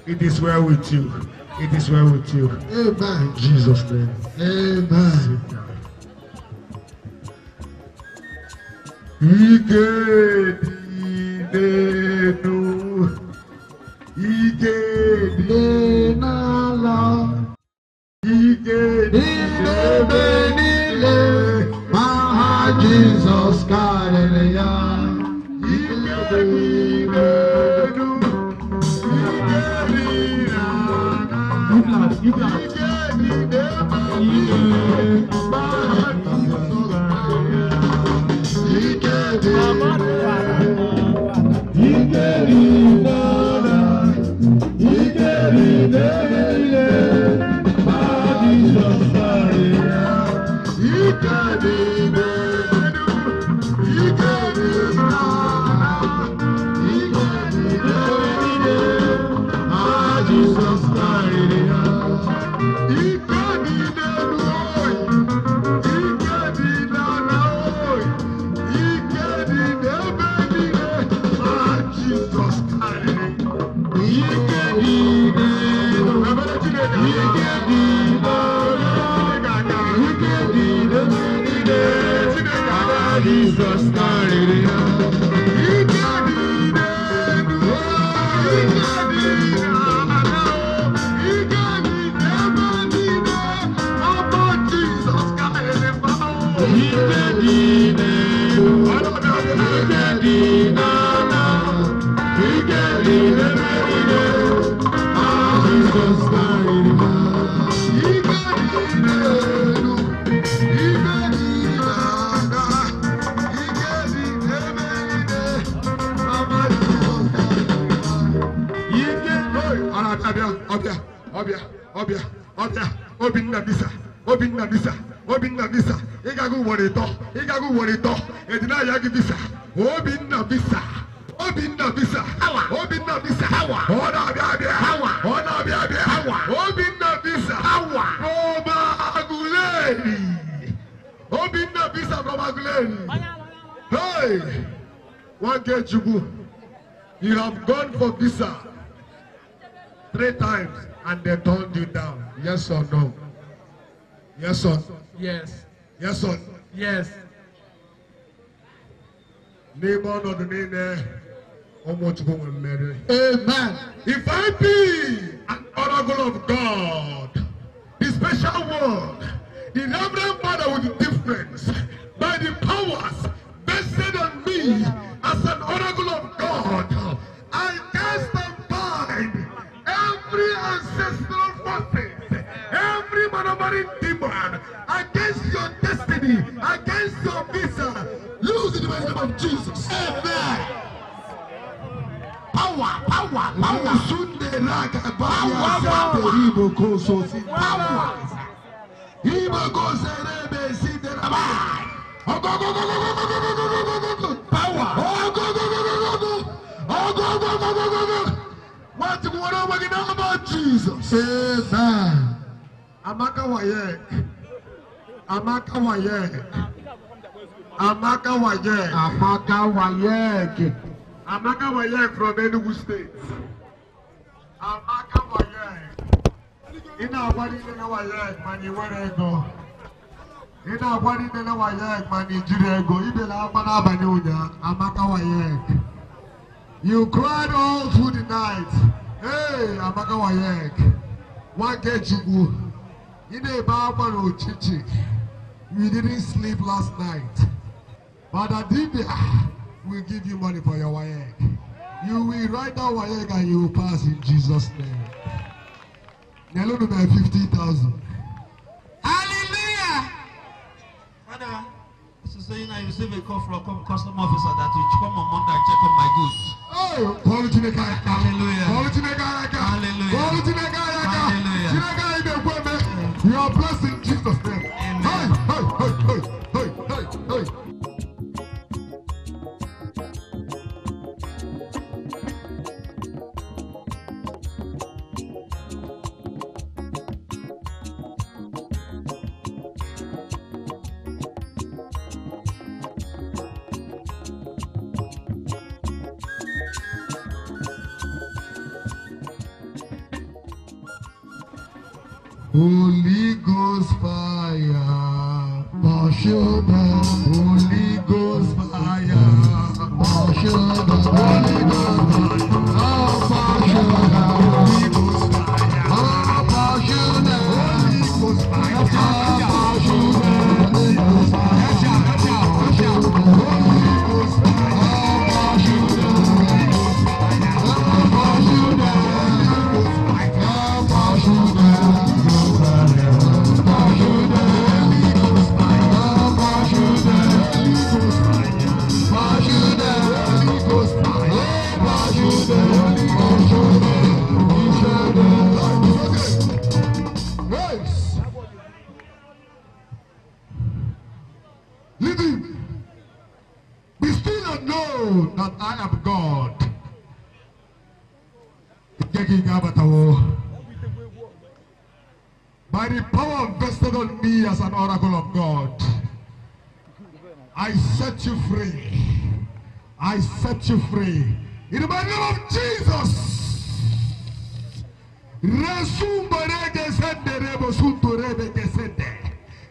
it is well with you It is well with you. Amen. In Jesus' name. Amen. Ike dị n'elu, ike dị n'ala, obinna bisa obinna bisa obinna bisa ịgaga ugboro ịtọ ịgaga ugboro ịtọ edina ya gị bisa obinna bisa obinna bisa obinna bisa ọ na-abịa abịa ọ na-abịa abịa obinna bisa ọba aguleri obinna bisa from aguleri hey! Nwanke chukwu you have gone for visa three times and they turned you down. Yes or no? Yes or Yes. yes or Yes. n'ime ọnọdụ niile ụmụchukwu nwere mmeri. Amen. If I be an oracle of God, the special one, the reverend father with difference, by the powers vested on me as an oracle of God, I cast and bind every ancestral forces, every maneuvering demon against your destiny, against your visa. Lose in the name of Jesus. Amen. Power, power, power. Sunde raga baya sante ribo koso si. Power. Ibo kose rebe si de rabai. Oh, go, go, go, go, go, go, go, go, go, go, go, go. Power. Oh, go, go, go, go, go, go. Oh, go, go, go, go, go, go. What you want to work know about Jesus? Amen amaka wayɛ amaka wayɛ amaka wayɛ amaka wayɛ amaka wayɛ from Enugu state. Amaka wayɛ ina awari nene wayɛ mani wɛrɛ ɛgɔ ina awari nene wayɛ mani jiri ɛgɔ ibe la ama n'abani onya amaka wayɛ you cried all through the night. Hey amaka wayɛ wa kɛ jigbu. You didn't sleep last night. Father Dibia will give you money for your Wayek. You will write down Wayek and you will pass in Jesus' name. Nelonu by 50,000. Hallelujah. Father, this is saying I receive a call from a customer officer that you come on Monday and check on my goods. Oh. Hallelujah. Paul Chineke aka. Hallelujah. Paul Chineke aka. Hallelujah. Chineke anyị na-ekwu eme. You are blessed in Jesus' Holy Ghost fire, Bashona. An oracle of God, I set you free. I set you free. In the name of Jesus. Resumba rege sende rebo sunto rebe kesende.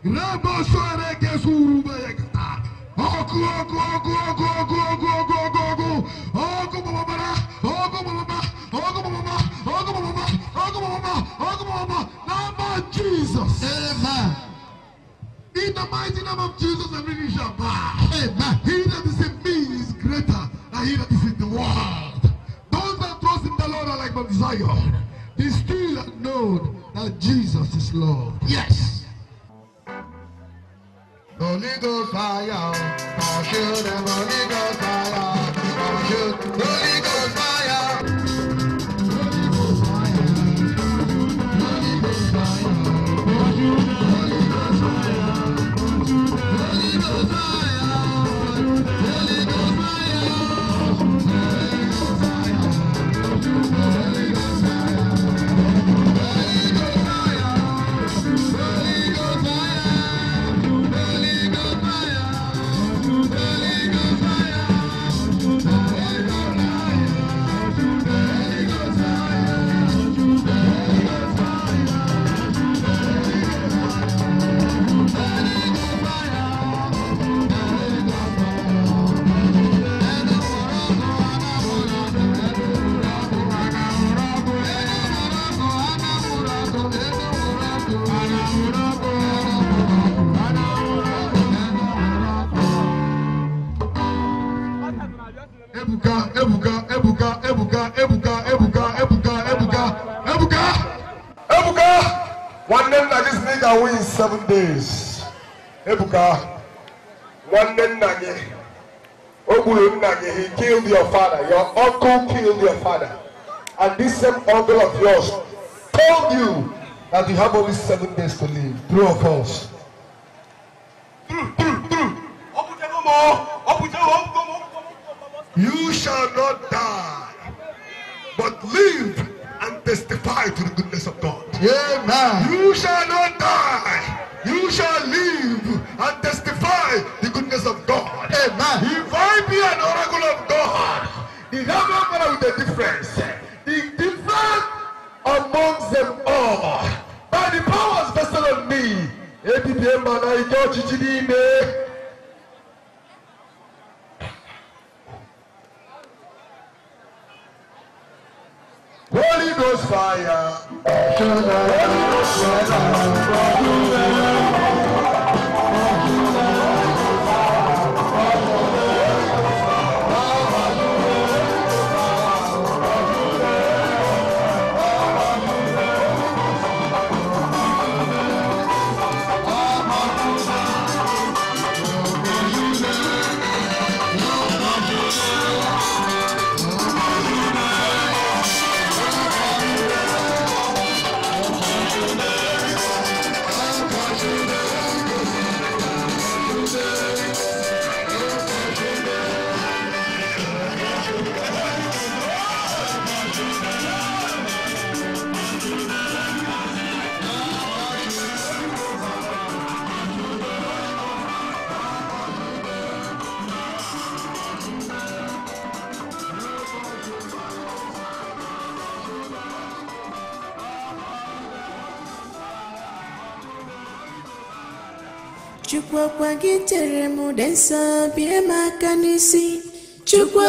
Rebo so rege suruba yekata. Ogu ogu ogu ogu ogu ogu ogu ogu ogu. Ogu babara. Ogu bababa. Ogu bababa. Ogu bababa. Ogu bababa. Ogu bababa. Name of Jesus. Amen. In the mighty name of Jesus, every knee shall bow. Amen. He that is in me is greater than he that is in the world. Those that trust in the Lord are like Mount Zion. Be still and know that Jesus is Lord. Yes. Holy Ghost fire, consume them. Holy Ghost fire, consume. Holy Ghost fire. Win seven days. Ebuka, one name that Ogulu Nage, he killed your father. Your uncle killed your father. And this same uncle of yours told you that you have only seven days to live. True or false? You shall not die, but live testify to the goodness of God. Amen. You shall not die. You shall live and testify the goodness of God. Amen. If I be an oracle of God, the heaven matter with the difference. The difference amongst them all. By the powers vested on me. You Holy Ghost fire. Holy Ghost Chukwu ọkwa gị tere m ude nsọ bie m aka n'isi. Chukwu